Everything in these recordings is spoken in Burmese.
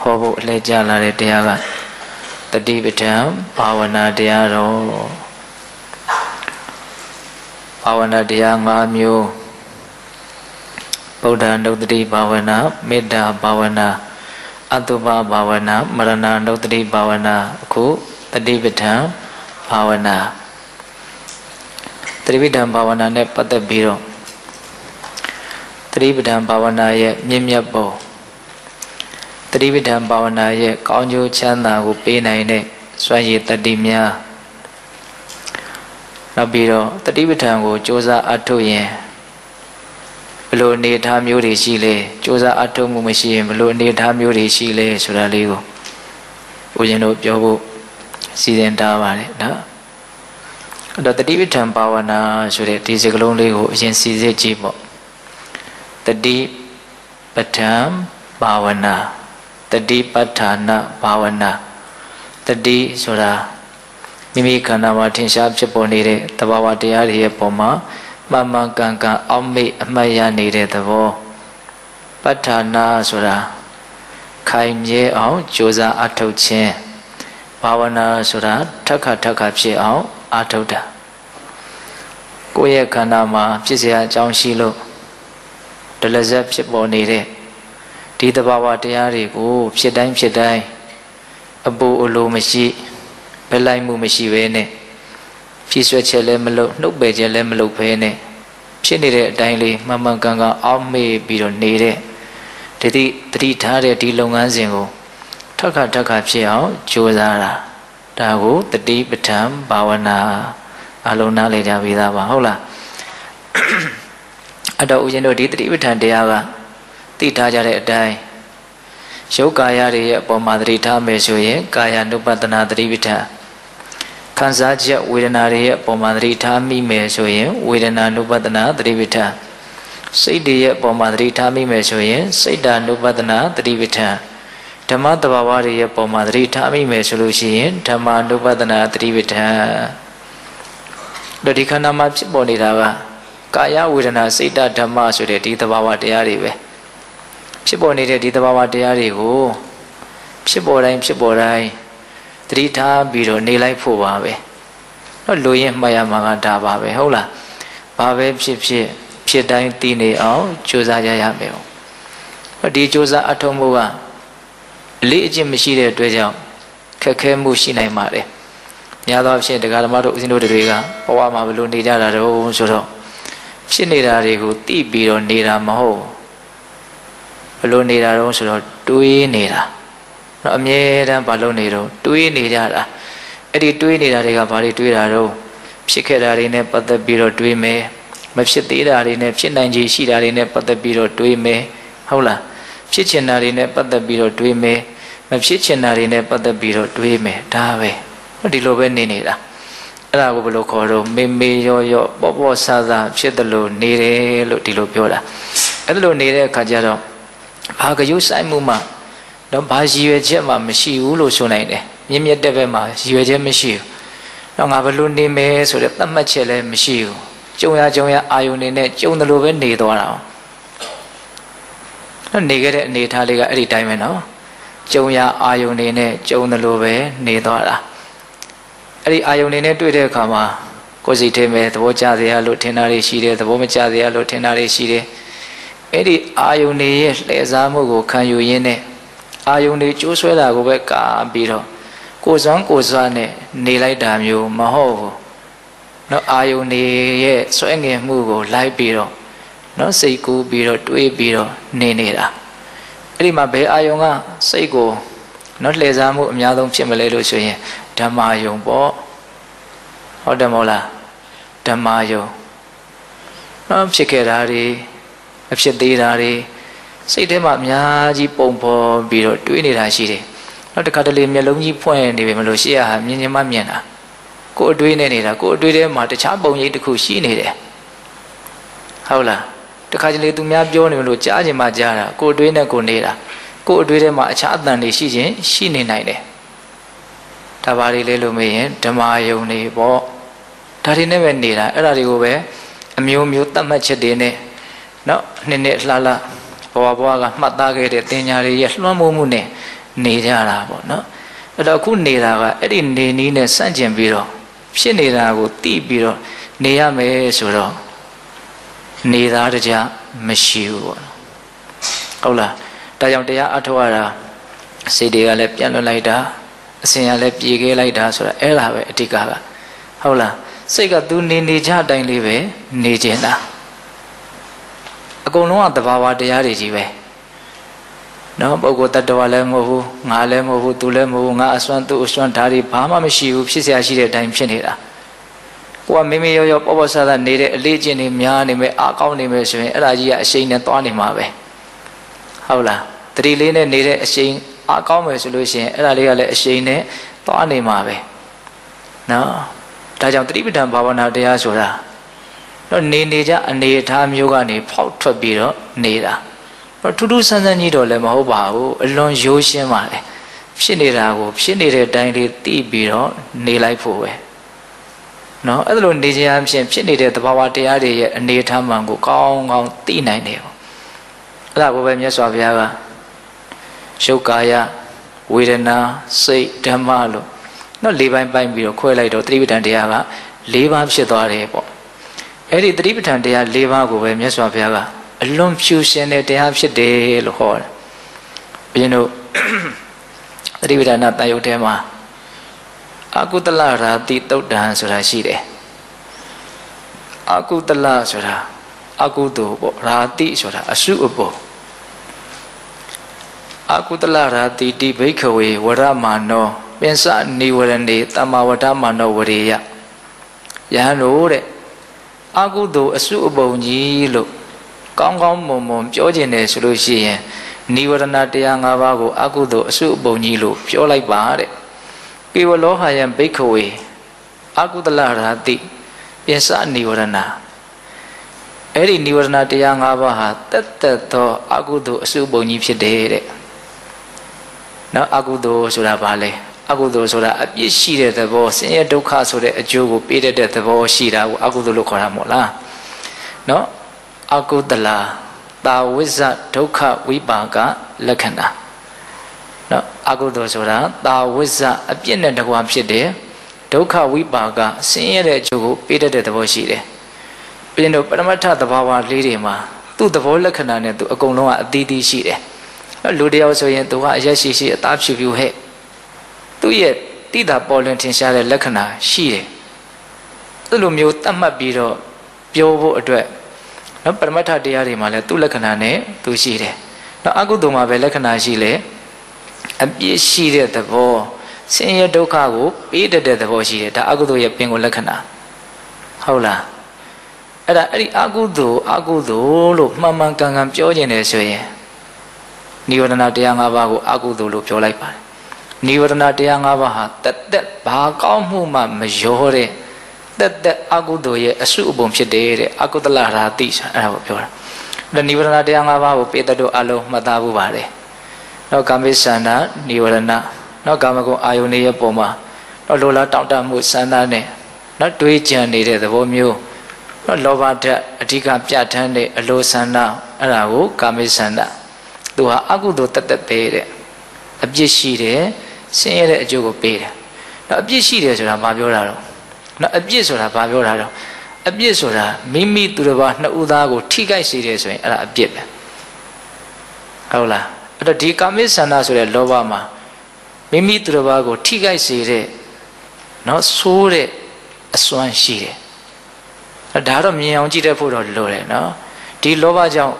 ဟောဖို့အလဲကျလာတဲ့တရားကတတိပဋ္ဌာန်ဘာဝနာတရားတော်ဘာဝနာတရား၅မျိုးဗုဒ္ဓံဒုတ္တိဘာဝနာမေတ္တာဘာဝနာအတုပဘာဝနာမရဏဒုတ္တိဘာဝနာအခုတတိပဋ္ဌာန်ဘာဝနာတတိပဋ္ဌာန်ဘာဝနာနဲ့ပတ်သက်ပြီးတော့တတိပဋ္ဌာန်ဘာဝနာရဲ့မြင့်မြတ်ပုံ တတိပဋ္ဌာန်ဘာဝနာရဲ့ကောင်းကျိုးချမ်းသာကိုပေးနိုင်တဲ့စွမ်းရည်တတိများနောက်ပြီးတော့တတိပဋ္ဌာန်ကိုစ조사အထုတ်ရင်ဘလို့အနေထားမျိုးတွေရှိလဲစ조사အထုတ်မှုမရှိရင်ဘလို့အနေထားမျိုးတွေရှိလဲဆိုတာလေးကိုဦးဇင်းတို့ပြောဖို့စီစဉ်ထားပါတယ်နော်အဲ့တော့တတိပဋ္ဌာန်ဘာဝနာဆိုတဲ့ဒီစကားလုံးလေးကိုအရင်စီစစ်ကြည့်ပေါ့တတိပဋ္ဌာန်ဘာဝနာ တတိပဋ္ဌာနာဘာဝနာတတိဆိုတာမိမိခန္ဓာမှာထင်ရှားဖြစ်ပေါ်နေတဲ့တဘာဝတရားတွေရဲ့ပုံမှာမှန်မှန်ကန်ကန်အောက်မေ့အမှတ်ရနေတဲ့သဘောပဋ္ဌာနာဆိုတာခိုင်မြဲအောင်ကြိုးစားအထောက်ခြင်းဘာဝနာဆိုတာထက်ခါထက်ခါဖြစ်အောင်အထောက်တာကိုယ့်ရဲ့ခန္ဓာမှာဖြစ်เสียအကြောင်းရှိလို့ဒလဇက်ဖြစ်ပေါ်နေတဲ့ ဒီတဘာဝတရားတွေကိုဖြစ်တိုင်းဖြစ်တိုင်းအပူအလိုမရှိဘယ်လိုက်မှုမရှိဘဲနဲ့ဖြည့်ဆွက်ချက်လည်းမလုပ်နှုတ်ပယ်ချက်လည်းမလုပ်ဘဲနဲ့ဖြစ်နေတဲ့အတိုင်းလေးမှန်မှန်ကန်ကန်အောက်မေ့ပြီးတော့နေတဲ့ဒီတိတတိထားတဲ့ဒီလုပ်ငန်းစဉ်ကိုထက်ခါထက်ခါဖြစ်အောင်ကြိုးစားတာဒါကိုတတိပဋ္ဌာန်ဘာဝနာအလုံးနားလေကြပြီးသားပါဟုတ်လားအဲ့တော့ဦးဇင်းတို့ဒီတတိပဋ္ဌာန်တရားက သိထားကြတဲ့အတိုင်းရုပ်ကာယတွေရဲ့အပေါ်မှာသတိထားမယ်ဆိုရင်ကာယ ानु ပတနာသတိပဋ္ဌာန်ခံစားချက်ဝေဒနာတွေရဲ့အပေါ်မှာသတိထားမိမယ်ဆိုရင်ဝေဒနာ ानु ပတနာသတိပဋ္ဌာန်စိတ်တွေရဲ့အပေါ်မှာသတိထားမိမယ်ဆိုရင်စိတ်တာ ानु ပတနာသတိပဋ္ဌာန်ဓမ္မတဘာဝတွေရဲ့ပုံမှာသတိထားမိမယ်ဆိုလို့ရှိရင်ဓမ္မ ानु ပတနာသတိပဋ္ဌာန်တို့ဒီခန္ဓာမှာဖြစ်ပေါ်နေတာကကာယဝေဒနာစိတ်ဓမ္မဆိုတဲ့ဒီတဘာဝတရားတွေပဲ ဖြစ်ပေါ်နေတဲ့ဒီသဘာဝတရားတွေကိုဖြစ်ပေါ်တိုင်းဖြစ်ပေါ်တိုင်းသတိထားပြီးတော့နေလိုက်ဖို့ပါပဲတော့လူရင်မှတ်ရမှာကဒါပါပဲဟုတ်လားဘာပဲဖြစ်ဖြစ်ဖြစ်တိုင်းသိနေအောင်ကြိုးစားကြရမယ်။ဒီကြိုးစားအထောက်မှုကအလေးအကျင့်မရှိတဲ့အတွက်ကြောင့်ခက်ခဲမှုရှိနိုင်ပါတယ်။များသောအားဖြင့်တရားဓမ္မတို့ဦးဇင်းတို့တွေကဘဝမှာဘလို့နေကြတာတော့ဆိုတော့ဖြစ်နေတာတွေကိုသိပြီးတော့နေတာမဟုတ်ဘူး ဘလို့နေတာတော့ဆိုတော့တွေးနေတာတော့အမြဲတမ်းဘာလို့နေတော့တွေးနေကြတာအဲ့ဒီတွေးနေတာတွေကဘာတွေတွေးတာတော့ဖြစ်ခဲ့တာတွေနဲ့ပတ်သက်ပြီးတော့တွေးမယ်မဖြစ်သေးတာတွေနဲ့ဖြစ်နိုင်ခြေရှိတာတွေနဲ့ပတ်သက်ပြီးတော့တွေးမယ်ဟုတ်လားဖြစ်ချင်တာတွေနဲ့ပတ်သက်ပြီးတော့တွေးမယ်မဖြစ်ချင်တာတွေနဲ့ပတ်သက်ပြီးတော့တွေးမယ်ဒါပဲဒီလိုပဲနေနေတာအဲ့ဒါကိုဘယ်လိုခေါ်တော့မေမေရောရောပေါ့ပေါ့ဆာဆာဖြစ်တယ်လို့နေတယ်လို့ဒီလိုပြောတာအဲ့ဒါလိုနေတဲ့အခါကျတော့ ဘာကယုဆိုင်မှုမှတော့ဘာရည်ရွယ်ချက်မှမရှိဘူးလို့ဆိုနိုင်တယ်မြင့်မြတ်တဲ့ဘက်မှာရည်ရွယ်ချက်မရှိဘူးတော့ငါဘလို့နေမယ်ဆိုတဲ့သတ်မှတ်ချက်လည်းမရှိဘူးကြုံရကြုံရအာယုန်နေနဲ့ကြုံတယ်လို့ပဲနေသွားတာတော့နေခဲ့တဲ့အနေထားလေးကအဲ့ဒီတိုင်းပဲနော်ကြုံရအာယုန်နေနဲ့ကြုံတယ်လို့ပဲနေသွားတာအဲ့ဒီအာယုန်နေနဲ့တွေ့တဲ့အခါမှာကိုယ်စိတ်ထဲမှာသဘောကျစရာလို့ထင်တာတွေရှိတယ်သဘောမကျစရာလို့ထင်တာတွေရှိတယ် အဲ့ဒီအာယုန်တွေရဲ့လှည့်စားမှုကိုခံယူရင်းနဲ့အာယုန်တွေကျိုးဆွဲတာကိုပဲကာပြီးတော့ကိုယ်စွမ်းကိုယ်စွမ်းနဲ့နေလိုက်တာမျိုးမဟုတ်ဘူးเนาะအာယုန်တွေရဲ့ဆွဲငင်မှုကိုလိုက်ပြီးတော့เนาะစိတ်ကူးပြီးတော့တွေးပြီးတော့နေနေတာအဲ့ဒီမှာဘယ်အာယုန်ကစိတ်ကိုเนาะလှည့်စားမှုအများဆုံးဖြစ်မလဲလို့ဆိုရင်ဓမ္မာယုံပေါ့ဟုတ်တယ်မဟုတ်လားဓမ္မာယုံเนาะဖြစ်ခဲ့တာတွေ အဖြစ်သေးတာတွေစိတ်ထဲမှာအများကြီးပုံပေါ်ပြီးတော့တွေးနေတာရှိတယ်နောက်တစ်ခါတလေမျက်လုံးကြီးဖွင့်နေပြီမလို့ရှေ့ကမြင်မြင်မှမြင်တာကိုယ်အတွေးနဲ့နေတာကိုယ်အတွေးထဲမှာတခြားပုံရိပ်တစ်ခုရှိနေတယ်ဟုတ်လားတခါတလေသူများပြောနေမလို့ကြားချင်မှကြားတာကိုယ်အတွေးနဲ့ကိုယ်နေတာကိုယ်အတွေးထဲမှာအခြားအတန်တွေရှိခြင်းရှိနေနိုင်တယ်ဒါပါလေလေလို့မေးရင်ဓမ္မယုံနေပေါ့ဒါတွေနဲ့ပဲနေတာအဲ့ဒါတွေကိုပဲအမျိုးမျိုးသတ်မှတ်ချက်တွေနဲ့ နော်နှစ်နှစ်လှလှဘဘဝဘဝကမှတ်သားခဲ့တဲ့တင်ညာတွေရဲ့လွှမ်းမိုးမှုနဲ့နေကြတာပေါ့နော်အဲ့တော့အခုနေတာကအဲ့ဒီနေနည်းနဲ့စန့်ကျင်ပြီးတော့ဖြစ်နေတာကိုသိပြီးတော့နေရမယ်ဆိုတော့နေသားတကြမရှိဘူးပေါ့နော်ဟုတ်လားဒါကြောင့်တရားအထောက်ရတာစိတ်တွေကလည်းပြန်လွတ်လိုက်တာအစဉ်ကလည်းပြေခဲ့လိုက်တာဆိုတာအဲ့ဒါပဲအဓိကကဟုတ်လားစိတ်ကသူနေနေကြအတိုင်းလေးပဲနေကျင်တာ အကုန်လုံးကတဘာဝတရားတွေကြီးပဲနော်ပုဂ္ဂိုလ်တ attva လည်းမဟုတ်ဘူးငါလည်းမဟုတ်ဘူးသူလည်းမဟုတ်ဘူးငါအစွမ်းသူအစွမ်းဓာတ်တွေဘာမှမရှိဘူးဖြစ်เสียရှိတဲ့အတိုင်းဖြစ်နေတာကိုကမိမိရောရောပေါ့ပေါ့ဆဆနေတဲ့အလေးကျင့်တွေများနေမယ်အကောင်းနေမယ်ဆိုရင်အဲ့ဒါကြီးကအရှိန်နဲ့သွားနေမှာပဲဟုတ်လားတတိလေးနဲ့နေတဲ့အရှိန်အကောင်းမယ်ဆိုလို့ရှိရင်အဲ့ဒါလေးကလည်းအရှိန်နဲ့သွားနေမှာပဲနော်ဒါကြောင့်တတိပဋ္ဌာန်ဘာဝနာတရားဆိုတာ တော့နေနေကြအနေအထားမျိုးကနေဖောက်ထွက်ပြီးတော့နေတာတော့ထူးထူးဆန်းဆန်းကြီးတော့လည်းမဟုတ်ပါဘူးအလွန်ရိုးရှင်းပါလေဖြစ်နေတာကိုဖြစ်နေတဲ့အတိုင်းလေးသိပြီးတော့နေလိုက်ဖို့ပဲနော်အဲ့ဒါလိုနေခြင်းအဖြစ်ဖြစ်နေတဲ့သဘာဝတရားတွေရဲ့အနေအထားမှန်ကိုကောင်းကောင်းသိနိုင်တယ်ပေါ့အဲ့ဒါကိုပဲမြတ်စွာဘုရားကရှုပ်ကာယဝေဒနာစိတ်ဓမ္မလို့နော်၄ပိုင်းပိုင်းပြီးတော့ခွဲလိုက်တော့သတိပဋ္ဌာန်တရားက၄ပါးဖြစ်သွားတယ်ပေါ့ အဲ့ဒီသတိပဋ္ဌာန်တရား၄ပါးကိုပဲမြတ်စွာဘုရားကအလွန်ဖြူရှင်တဲ့တရားဖြစ်တယ်လို့ဟောတယ်ဘုရင်တို့သတိပဋ္ဌာန်တန်ရုပ်ထဲမှာအကုတလရာတိတုတ်တံဆိုတာရှိတယ်အကုတလဆိုတာအကုသိုလ်ပေါ့ရာတိဆိုတာအစုအပေါ်အကုတလရာတိတိဘိခဝေဝရမာနောပင်စနိဝရဏေတမ္မာဝတ္တမာနောဝရေယယဟန်တို့တဲ့ အကုသိုလ်အစုအပုံကြီးလို့ကောင်းကောင်းမွန်မွန်ပြောကျင်တယ်ဆိုလို့ရှိရင်နိဝရဏတရား၅ပါးကိုအကုသိုလ်အစုအပုံကြီးလို့ပြောလိုက်ပါတဲ့ကေဝလောဟာယံဘိခဝေအကုတလရာတိပင်စနိဝရဏအဲ့ဒီနိဝရဏတရား၅ပါးဟာတက်တက်သောအကုသိုလ်အစုပုံကြီးဖြစ်တယ်တဲ့နော်အကုသိုလ်ဆိုတာဘာလဲ အကုသိုလ်ဆိုတာအပြစ်ရှိတဲ့သဘောဆင်းရဲဒုက္ခဆိုတဲ့အကျိုးကိုပေးတတ်တဲ့သဘောရှိတာကိုအကုသိုလ်လို့ခေါ်တာမို့လားနော်အကုသလာတာဝိဇ္ဇဒုက္ခဝိပါကလက္ခဏာနော်အကုသိုလ်ဆိုတာတာဝိဇ္ဇအပြစ်နဲ့တကွာဖြစ်တယ်ဒုက္ခဝိပါကဆင်းရဲတဲ့အကျိုးကိုပေးတတ်တဲ့သဘောရှိတယ်ပြီးတော့ပရမတ္ထသဘာဝလေးတွေမှာသူ့သဘောလက္ခဏာနဲ့သူအကုန်လုံးကအသီးသီးရှိတယ်လူတယောက်ဆိုရင်သူကအရက်ရှိရှိအသားဖြူဖြူဟဲ့ သူ့ရဲ့တိတာပေါ်လွင်ထင်ရှားတဲ့လက္ခဏာရှိတယ်။အဲ့လိုမျိုးတတ်မှတ်ပြီးတော့ပြောဖို့အတွက်နော်ပရမတ္ထတရားတွေမှာလည်းသူ့လက္ခဏာနဲ့သူရှိတယ်။နော်အကုသိုလ်မှာပဲလက္ခဏာရှိလေအပြည့်ရှိတဲ့သဘောဆင်းရဲဒုက္ခကိုပေးတတ်တဲ့သဘောရှိတယ်ဒါအကုသိုလ်ရဲ့ပင်ကိုလက္ခဏာဟုတ်လားအဲ့ဒါအဲ့ဒီအကုသိုလ်အကုသိုလ်လို့မှန်မှန်ကန်ကန်ပြောကျင်တယ်ဆိုရင်နိဝရဏတရား၅ပါးကိုအကုသိုလ်လို့ပြောလိုက်ပါတယ် နိဝရဏတရား၅ပါးဟာတက်တက်ဘာကောင်းမှုမှမရောတဲ့တက်တက်အကုသိုလ်ရဲ့အစုအပုံဖြစ်တယ်တဲ့အကုသလရာတိအဲ့ဒါကိုပြောတာဒါနိဝရဏတရား၅ပါးကိုပေတတို့အလုံးမှတ်သားဖို့ပါတယ်နောက်ကာမိသန္တာနိဝရဏနောက်ကာမဂုဏ်အာယုန်ရဲ့ပုံမှာနောက်လိုလားတောင့်တမှုစန္ဒနဲ့နောက်တွေးကြံနေတဲ့သဘောမျိုးနောက်လောဘဓာတ်အဓိကပြဋ္ဌာန်းတဲ့အလိုဆန္ဒအဲ့ဒါကိုကာမိသန္တာသူဟာအကုသိုလ်တက်တက်ပဲတဲ့အပြစ်ရှိတယ် ဆင်းရဲတဲ့အကျိုးကိုပေးတယ်။တော့အပြစ်ရှိတယ်ဆိုတာဘာပြောတာတော့။နော်အပြစ်ဆိုတာဘာပြောတာတော့အပြစ်ဆိုတာမိမိသူတစ်ပါးနှစ်ဦးသားကိုထိခိုက်စေတယ်ဆိုရင်အဲ့ဒါအပြစ်ပဲ။ဟုတ်လား။အဲ့တော့ဒီကာမိဆန္ဒဆိုတဲ့လောဘမှာမိမိသူတစ်ပါးကိုထိခိုက်စေတဲ့နော်ဆိုးတဲ့အစွမ်းရှိတယ်။ဒါတော့မြင်အောင်ကြည့်တတ်ဖို့တော့လိုတယ်နော်။ဒီလောဘကြောင့်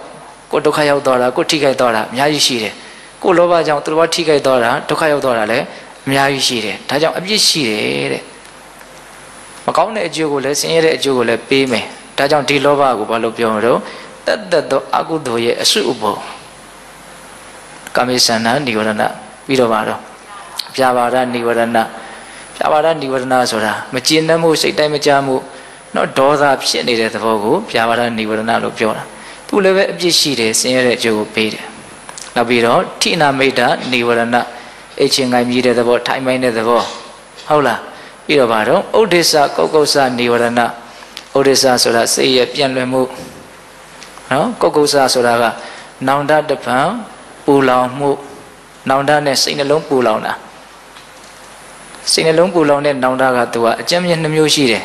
ကိုဒုက္ခရောက်သွားတာကိုထိခိုက်သွားတာအများကြီးရှိတယ်။ ကိုလောဘကြောင့်သူတော်ထိခိုက်သွားတာဒုက္ခရောက်သွားတာလည်းအများကြီးရှိတယ်။ဒါကြောင့်အပြစ်ရှိတယ်တဲ့။မကောင်းတဲ့အကျိုးကိုလည်းဆင်းရဲတဲ့အကျိုးကိုလည်းပေးမယ်။ဒါကြောင့်ဒီလောဘကိုဘာလို့ပြောမလို့တတ်တတ်သောအကုသိုလ်ရဲ့အစုအပုံကာမိသန္နာនិဝရဏပြီးတော့ပါတော့ပြာပါဒនិဝရဏပြာပါဒនិဝရဏဆိုတာမကျင်တတ်မှုစိတ်တိုင်းမကြမှုတော့ဒေါသဖြစ်နေတဲ့သဘောကိုပြာပါဒនិဝရဏလို့ပြောတာသူလည်းပဲအပြစ်ရှိတယ်ဆင်းရဲတဲ့အကျိုးကိုပေးတယ် နောက်ပြီးတော့ထိနာမိတ်တာនិဝရဏအချင်းငိုင်းမြည်တဲ့သဘောထိုင်မိုင်းတဲ့သဘောဟုတ်လားပြီးတော့ပါတော့ဥဒိစ္စကုတ်ကုတ်ဆនិဝရဏဥဒိစ္စဆိုတာစိတ်ရဲ့ပြန့်လွင်မှုနော်ကုတ်ကုတ်ဆဆိုတာကနောင်တတပံပူလောင်မှုနောင်တနဲ့စိတ်နှလုံးပူလောင်တာစိတ်နှလုံးပူလောင်တဲ့နောင်တကသူကအကြမ်းမြင့်နှမျိုးရှိတယ်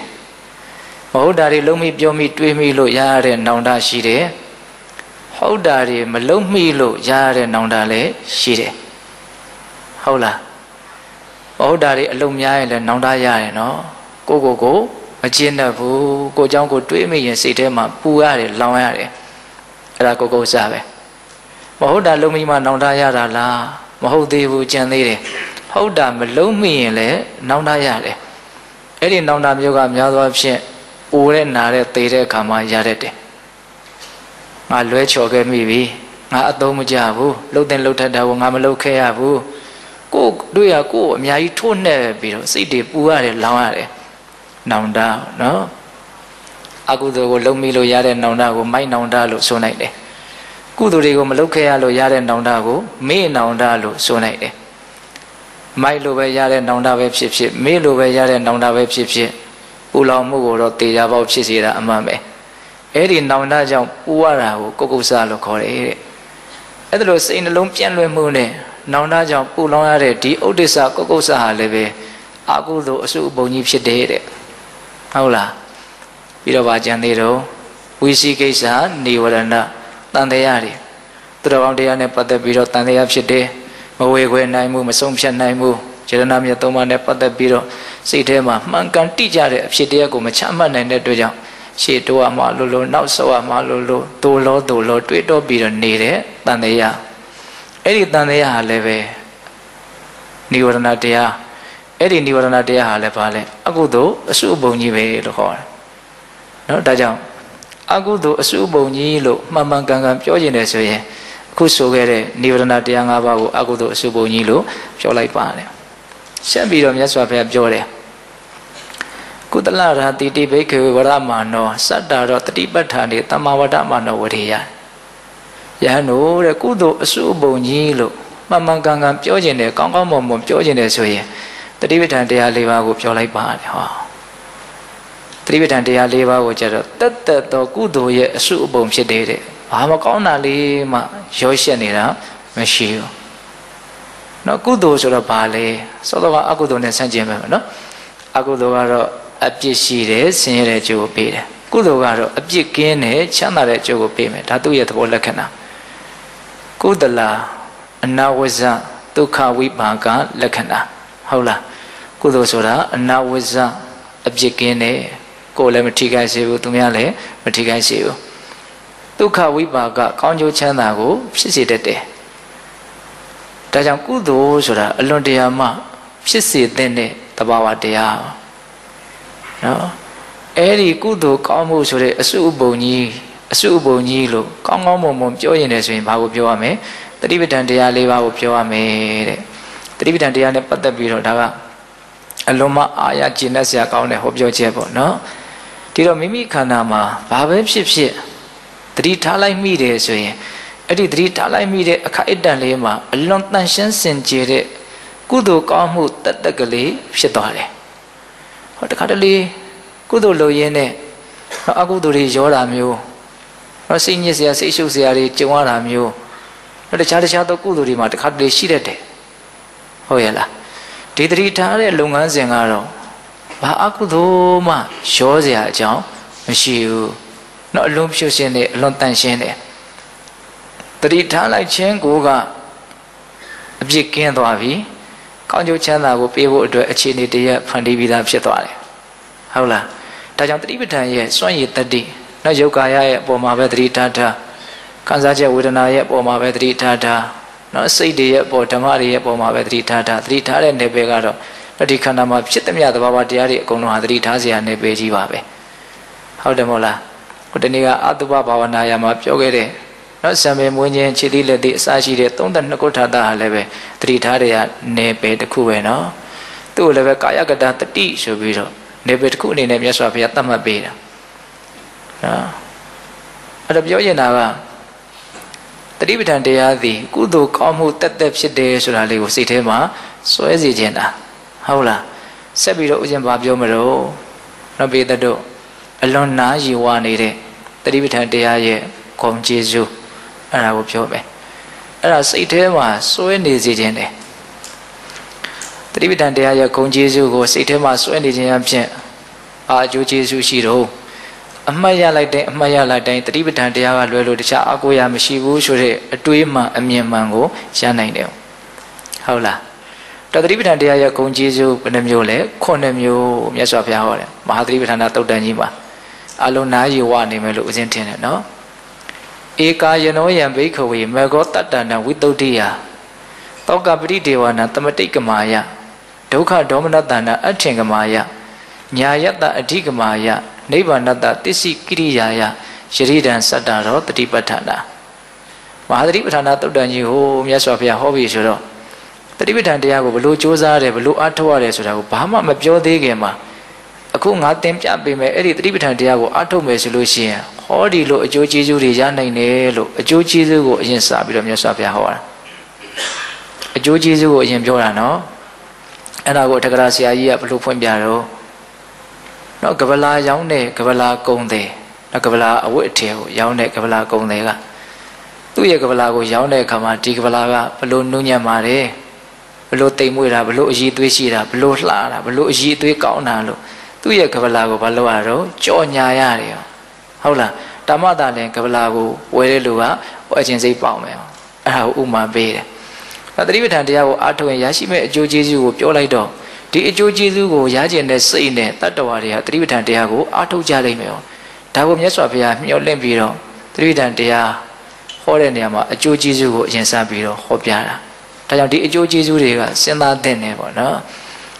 မဟုတ်တာတွေလုံးမိပြောမိတွေးမိလို့ရရတဲ့နောင်တရှိတယ် ဟုတ်တာတွေမလုံးမိလို့ရရတဲ့နောင်တလည်းရှိတယ်ဟုတ်လားမဟုတ်တာတွေအလုံးများရင်လည်းနောင်တရတယ်နော်ကိုကိုကိုမကျင့်တတ်ဘူးကိုเจ้าကိုတွေးမိရင်စိတ်ထဲမှာပူရတယ်လောင်ရတယ်အဲ့ဒါကိုကိုစားပဲမဟုတ်တာလုံးမိမှနောင်တရတာလားမဟုတ်သေးဘူးကြံသေးတယ်ဟုတ်တာမလုံးမိရင်လည်းနောင်တရတယ်အဲ့ဒီနောင်တမျိုးကများသောအားဖြင့်ပူတဲ့နာတဲ့သေတဲ့အခါမှာရတတ်တယ် ငါလွဲချော်ခဲ့မိပြီငါအသုံးမကျဘူးလှုပ်တဲ့လှုပ်ထက်တာကိုငါမလှုပ်ခဲ့ရဘူးကိုတွေ့ရကိုအများကြီးထိုးနှက်ပြီးတော့စိတ်တွေပူရတယ်လောင်ရတယ်နောင်တနော်အကုသိုလ်ကိုလုံမိလို့ရတဲ့နောင်တကိုမိုက်နောင်တလို့ဆိုနိုင်တယ်ကုသိုလ်တွေကိုမလုပ်ခဲ့ရလို့ရတဲ့နောင်တကိုမေ့နောင်တလို့ဆိုနိုင်တယ်မိုက်လို့ပဲရတဲ့နောင်တပဲဖြစ်ဖြစ်မေ့လို့ပဲရတဲ့နောင်တပဲဖြစ်ဖြစ်ပူလောင်မှုကိုတော့တေချာပေါက်ဖြစ်စေတာအမှန်ပဲ အဲ့ဒီနောင်တကြောင့်ပူရတာကိုကုတ်ကုတ်ဆလို့ခေါ်တယ်တဲ့အဲ့ဒါလို့စိတ်နှလုံးပြန့်လွင့်မှုနဲ့နောင်တကြောင့်ပူလောင်ရတဲ့ဒီဥဒိစ္စကုတ်ကုတ်ဆဟာလည်းပဲအကုသိုလ်အစုအပုံကြီးဖြစ်တယ်တဲ့ဟုတ်လားပြီးတော့ဗာကြံသေးတော့ဝိစီကိစ္စနေဝရဏတန်တရားတွေသူတော်ကောင်းတရားနဲ့ပတ်သက်ပြီးတော့တန်တရားဖြစ်တယ်မဝေခွဲနိုင်မှုမဆုံးဖြတ်နိုင်မှုစေတနာမြတ်သုံးပါးနဲ့ပတ်သက်ပြီးတော့စိတ်ထဲမှာမှန်ကန်တိကျတဲ့အဖြစ်တရားကိုမချမှတ်နိုင်တဲ့အတွက်ကြောင့် ရှေ့တိုးရမှလို့လို့နောက်ဆောရမှလို့လို့ဒိုလောဒိုလောတွေးတော့ပြီးတော့နေတဲ့တန်တရားအဲ့ဒီတန်တရားဟာလည်းပဲនិဝရဏတရားအဲ့ဒီនិဝရဏတရားဟာလည်းဘာလဲအကုသို့အစုအပုံကြီးပဲလို့ခေါ်တယ်နော်ဒါကြောင့်အကုသို့အစုအပုံကြီးလို့မှန်မှန်ကန်ကန်ပြောကျင်တယ်ဆိုရင်အခုဆိုခဲ့တဲ့និဝရဏတရား၅ပါးကိုအကုသို့အစုပုံကြီးလို့ပြောလိုက်ပါတယ်ဆက်ပြီးတော့မြတ်စွာဘုရားပြောတယ် ကုသလရာတိတိဘိခေဝရမာနောစတ္တာရောတတိပဋ္ဌာနေတမဝဒမာနောဝရေယယဟန်တို့တဲ့ကုသိုလ်အစုအပုံကြီးလို့မှန်မှန်ကန်ကန်ပြောကျင်တယ်ကောင်းကောင်းမွန်မွန်ပြောကျင်တယ်ဆိုရင်တတိပဋ္ဌာန်တရား၄ပါးကိုပြောလိုက်ပါတယ်ဟောတတိပဋ္ဌာန်တရား၄ပါးကိုကြတော့တတ်တတ်သောကုသိုလ်ရဲ့အစုအပုံဖြစ်တဲ့ဘာမကောင်းတာလေးမှရောရှက်နေတာမရှိဘူးနော်ကုသိုလ်ဆိုတော့ဘာလဲစောစောကအကုသိုလ်နဲ့ဆန့်ကျင်ပဲနော်အကုသိုလ်ကတော့ အပြစ်ရှိတယ်ဆင်းရဲတဲ့ကျိုးကိုပေးတယ်ကုသိုလ်ကတော့အပြစ်ကင်းတယ်ချမ်းသာတဲ့ကျိုးကိုပေးမယ်ဒါသူ့ရဲ့သဘောလက္ခဏာကုသလာအနာဝဇဒုက္ခဝိပါကလက္ခဏာဟုတ်လားကုသိုလ်ဆိုတာအနာဝဇအပြစ်ကင်းတယ်ကိုယ်လည်းမထိခိုက်စေဘူးသူများလည်းမထိခိုက်စေဘူးဒုက္ခဝိပါကကောင်းကျိုးချမ်းသာကိုဖြစ်စေတတ်တယ်ဒါကြောင့်ကုသိုလ်ဆိုတာအလွန်တရာမှဖြစ်စေတဲ့သဘာဝတရား နော်အဲ့ဒီကုသိုလ်ကောင်းမှုဆိုတဲ့အစုအပုံကြီးအစုအပုံကြီးလို့ကောင်းကောင်းမွန်မွန်ပြောရင်လည်းဆိုရင်ဘာကိုပြောရမလဲတတိပဋ္ဌာန်တရား၄ပါးကိုပြောရမယ်တဲ့တတိပဋ္ဌာန်တရားနဲ့ပတ်သက်ပြီးတော့ဒါကအလွန်မှအာရကျင့်တတ်စရာကောင်းတဲ့ဟောပြောချက်ပေါ့နော်ဒီတော့မိမိခန္ဓာမှာဘာပဲဖြစ်ဖြစ်တတိထားလိုက်မိတယ်ဆိုရင်အဲ့ဒီတတိထားလိုက်မိတဲ့အခိုက်အတန့်လေးမှာအလွန်တန်ရှင်းစင်ကြယ်တဲ့ကုသိုလ်ကောင်းမှုတတ်တက်ကလေးဖြစ်သွားတယ်ဟော တခါတလေကုသိုလ်လုပ်ရင်းနဲ့အကုသိုလ်တွေရောတာမျိုးတော့စိတ်ညစ်စရာစိတ်ရှုပ်စရာတွေကြုံရတာမျိုးတော့တခြားတခြားသောကုသိုလ်တွေမှာတခါတလေရှိတတ်တယ်ဟုတ်ရဲ့လားဒီတတိထားတဲ့လုပ်ငန်းစဉ်ကတော့ဘာအကုသိုလ်မှရောစရာအကြောင်းမရှိဘူးเนาะအလုံးဖြူရှင်းတယ်အလွန်တန်ရှင်းတယ်တတိထားလိုက်ခြင်းကိုကအပြစ်ကင်းသွားပြီ ကောင်းကျိုးချမ်းသာကိုပေးဖို့အတွက်အခြေအနေတရက်ဖန်တီးပြီးသားဖြစ်သွားတယ်ဟုတ်လားဒါကြောင့်တတိပဋ္ဌာန်ရဲ့စွန့်ရည်တတိနော်ယုတ်ကာယရဲ့အပေါ်မှာပဲတတိထားထားခံစားချက်ဝေဒနာရဲ့အပေါ်မှာပဲတတိထားထားနော်စိတ်တွေရဲ့အပေါ်ဓမ္မတွေရဲ့အပေါ်မှာပဲတတိထားထားတတိထားတဲ့နေပယ်ကတော့ဒီခန္ဓာမှာဖြစ်သမျှသဘာဝတရားတွေအကုန်လုံးဟာတတိထားစရာနေပယ်ကြီးပါပဲဟုတ်တယ်မို့လားခုတနေ့ကအတုပဘာဝနာယာမှာပြောခဲ့တဲ့ နော်ဆံပေမွေးခြင်းခြေသီးလက်သီးအစရှိတဲ့32ခုထာတာဟာလည်းပဲတတိထားတွေကနေပယ်တစ်ခုပဲနော်သူ့ကိုလည်းပဲကာယကတတတိဆိုပြီးတော့နေပယ်တစ်ခုအနေနဲ့မြတ်စွာဘုရားသတ်မှတ်ပေးတာနော်အဲ့တော့ပြောရင်တာကတတိပဋ္ဌာန်တရားသည်ကုသိုလ်ကောင်းမှုတက်တက်ဖြစ်တယ်ဆိုတာလေးကိုစိတ်ထဲမှာစွဲစီခြင်းတာဟုတ်လားဆက်ပြီးတော့ဥစဉ်ဘာပြောမလို့နော်ပေတတို့အလွန်နားယူဝနေတဲ့တတိပဋ္ဌာန်တရားရဲ့ဂုံကျေးဇူး အဲ့ဒါကိုပြောမယ်အဲ့ဒါစိတ်ထဲမှာစွဲနေစေခြင်းတယ်တတိပဋ္ဌာန်တရားရဲ့ဂုံကျေးဇူးကိုစိတ်ထဲမှာစွဲနေခြင်းအဖြစ်အာအကျိုးကျေးဇူးရှိတော့အမှတ်ရလိုက်တဲ့အမှတ်ရလိုက်တိုင်းတတိပဋ္ဌာန်တရားကလွယ်လို့တခြားအကိုရမရှိဘူးဆိုတဲ့အတွေးမှန်အမြင်မှန်ကိုရနိုင်တယ်ဟုတ်လားတတိပဋ္ဌာန်တရားရဲ့ဂုံကျေးဇူးဘယ်နှမျိုးလဲခုနှစ်မျိုးမြတ်စွာဘုရားဟောတယ်မဟာတတိပဋ္ဌာန်သုတ်တန်ကြီးမှာအလုံးနာယူဝနေမယ်လို့ဦးဇင်းထင်တယ်နော် ဧကာယနောယံဘိခဝေမေဃောတတ္တနဝိတုဒ္ဓိယတောကပရိဒေဝနာတမတိတ်ကမာယဒုက္ခဒေါမနတနာအထင်ကမာယညာယတအဓိကမာယနိဗ္ဗာနတတစ္ဆိကိရိယာယယရိဒံစတ္တရောတတိပဋ္ဌာနာမဟာတတိပဋ္ဌာနာတုတ်တန်ကြီးဟိုမြတ်စွာဘုရားဟောပြီဆိုတော့တတိပဋ္ဌာန်တရားကိုဘလို့စ조사ရတယ်ဘလို့အားထုတ်ရတယ်ဆိုတာကိုဘာမှမပြောသေးခင်မှာအခုငါသင်ပြပေးမယ်အဲ့ဒီတတိပဋ္ဌာန်တရားကိုအားထုတ်မယ်ဆိုလို့ရှိရင် ဟောဒီလိုအကျိုးကျေးဇူးတွေရနိုင်တယ်လို့အကျိုးကျေးဇူးကိုအရင်စပြီးတော့မြတ်စွာဘုရားဟောတာအကျိုးကျေးဇူးကိုအရင်ပြောတာနော်အဲ့ဒါကိုတက္ကရာဆရာကြီးကဘလို့ဖွင့်ပြတော့နော်ကဗလာရောင်းတဲ့ကဗလာကုံတယ်နော်ကဗလာအဝတ်အထည်ကိုရောင်းတဲ့ကဗလာကုံတယ်ကသူ့ရဲ့ကဗလာကိုရောင်းတဲ့အခါမှာဒီကဗလာကဘလို့နုညံ့ပါတယ်ဘလို့တိမ်မွေ့တာဘလို့အည်သွေးရှိတာဘလို့လှတာဘလို့အည်သွေးကောင်းတာလို့သူ့ရဲ့ကဗလာကိုဘာလို့ရတော့ကြော်ညာရတယ် ဟုတ်လားတမတာလည်းကဗလာကိုဝယ်တဲ့လူကဟိုအချင်းစိတ်ပေါအောင်မယ်အဲ့ဒါကိုဥမာပေးတယ်။သတိပဋ္ဌာန်တရားကိုအားထုတ်ရင်ရရှိမဲ့အကျိုးကျေးဇူးကိုပြောလိုက်တော့ဒီအကျိုးကျေးဇူးကိုရကျင်တဲ့စိတ်နဲ့တတ္တဝါတွေကသတိပဋ္ဌာန်တရားကိုအားထုတ်ကြလိမ့်မယ်။ဒါကိုမြတ်စွာဘုရားမျှော်လင့်ပြီးတော့သတိပဋ္ဌာန်တရားဟောတဲ့နေရာမှာအကျိုးကျေးဇူးကိုအရင်စပြီးတော့ဟောပြတာ။ဒါကြောင့်ဒီအကျိုးကျေးဇူးတွေကစဉ်းစားသင့်တယ်ပေါ့နော်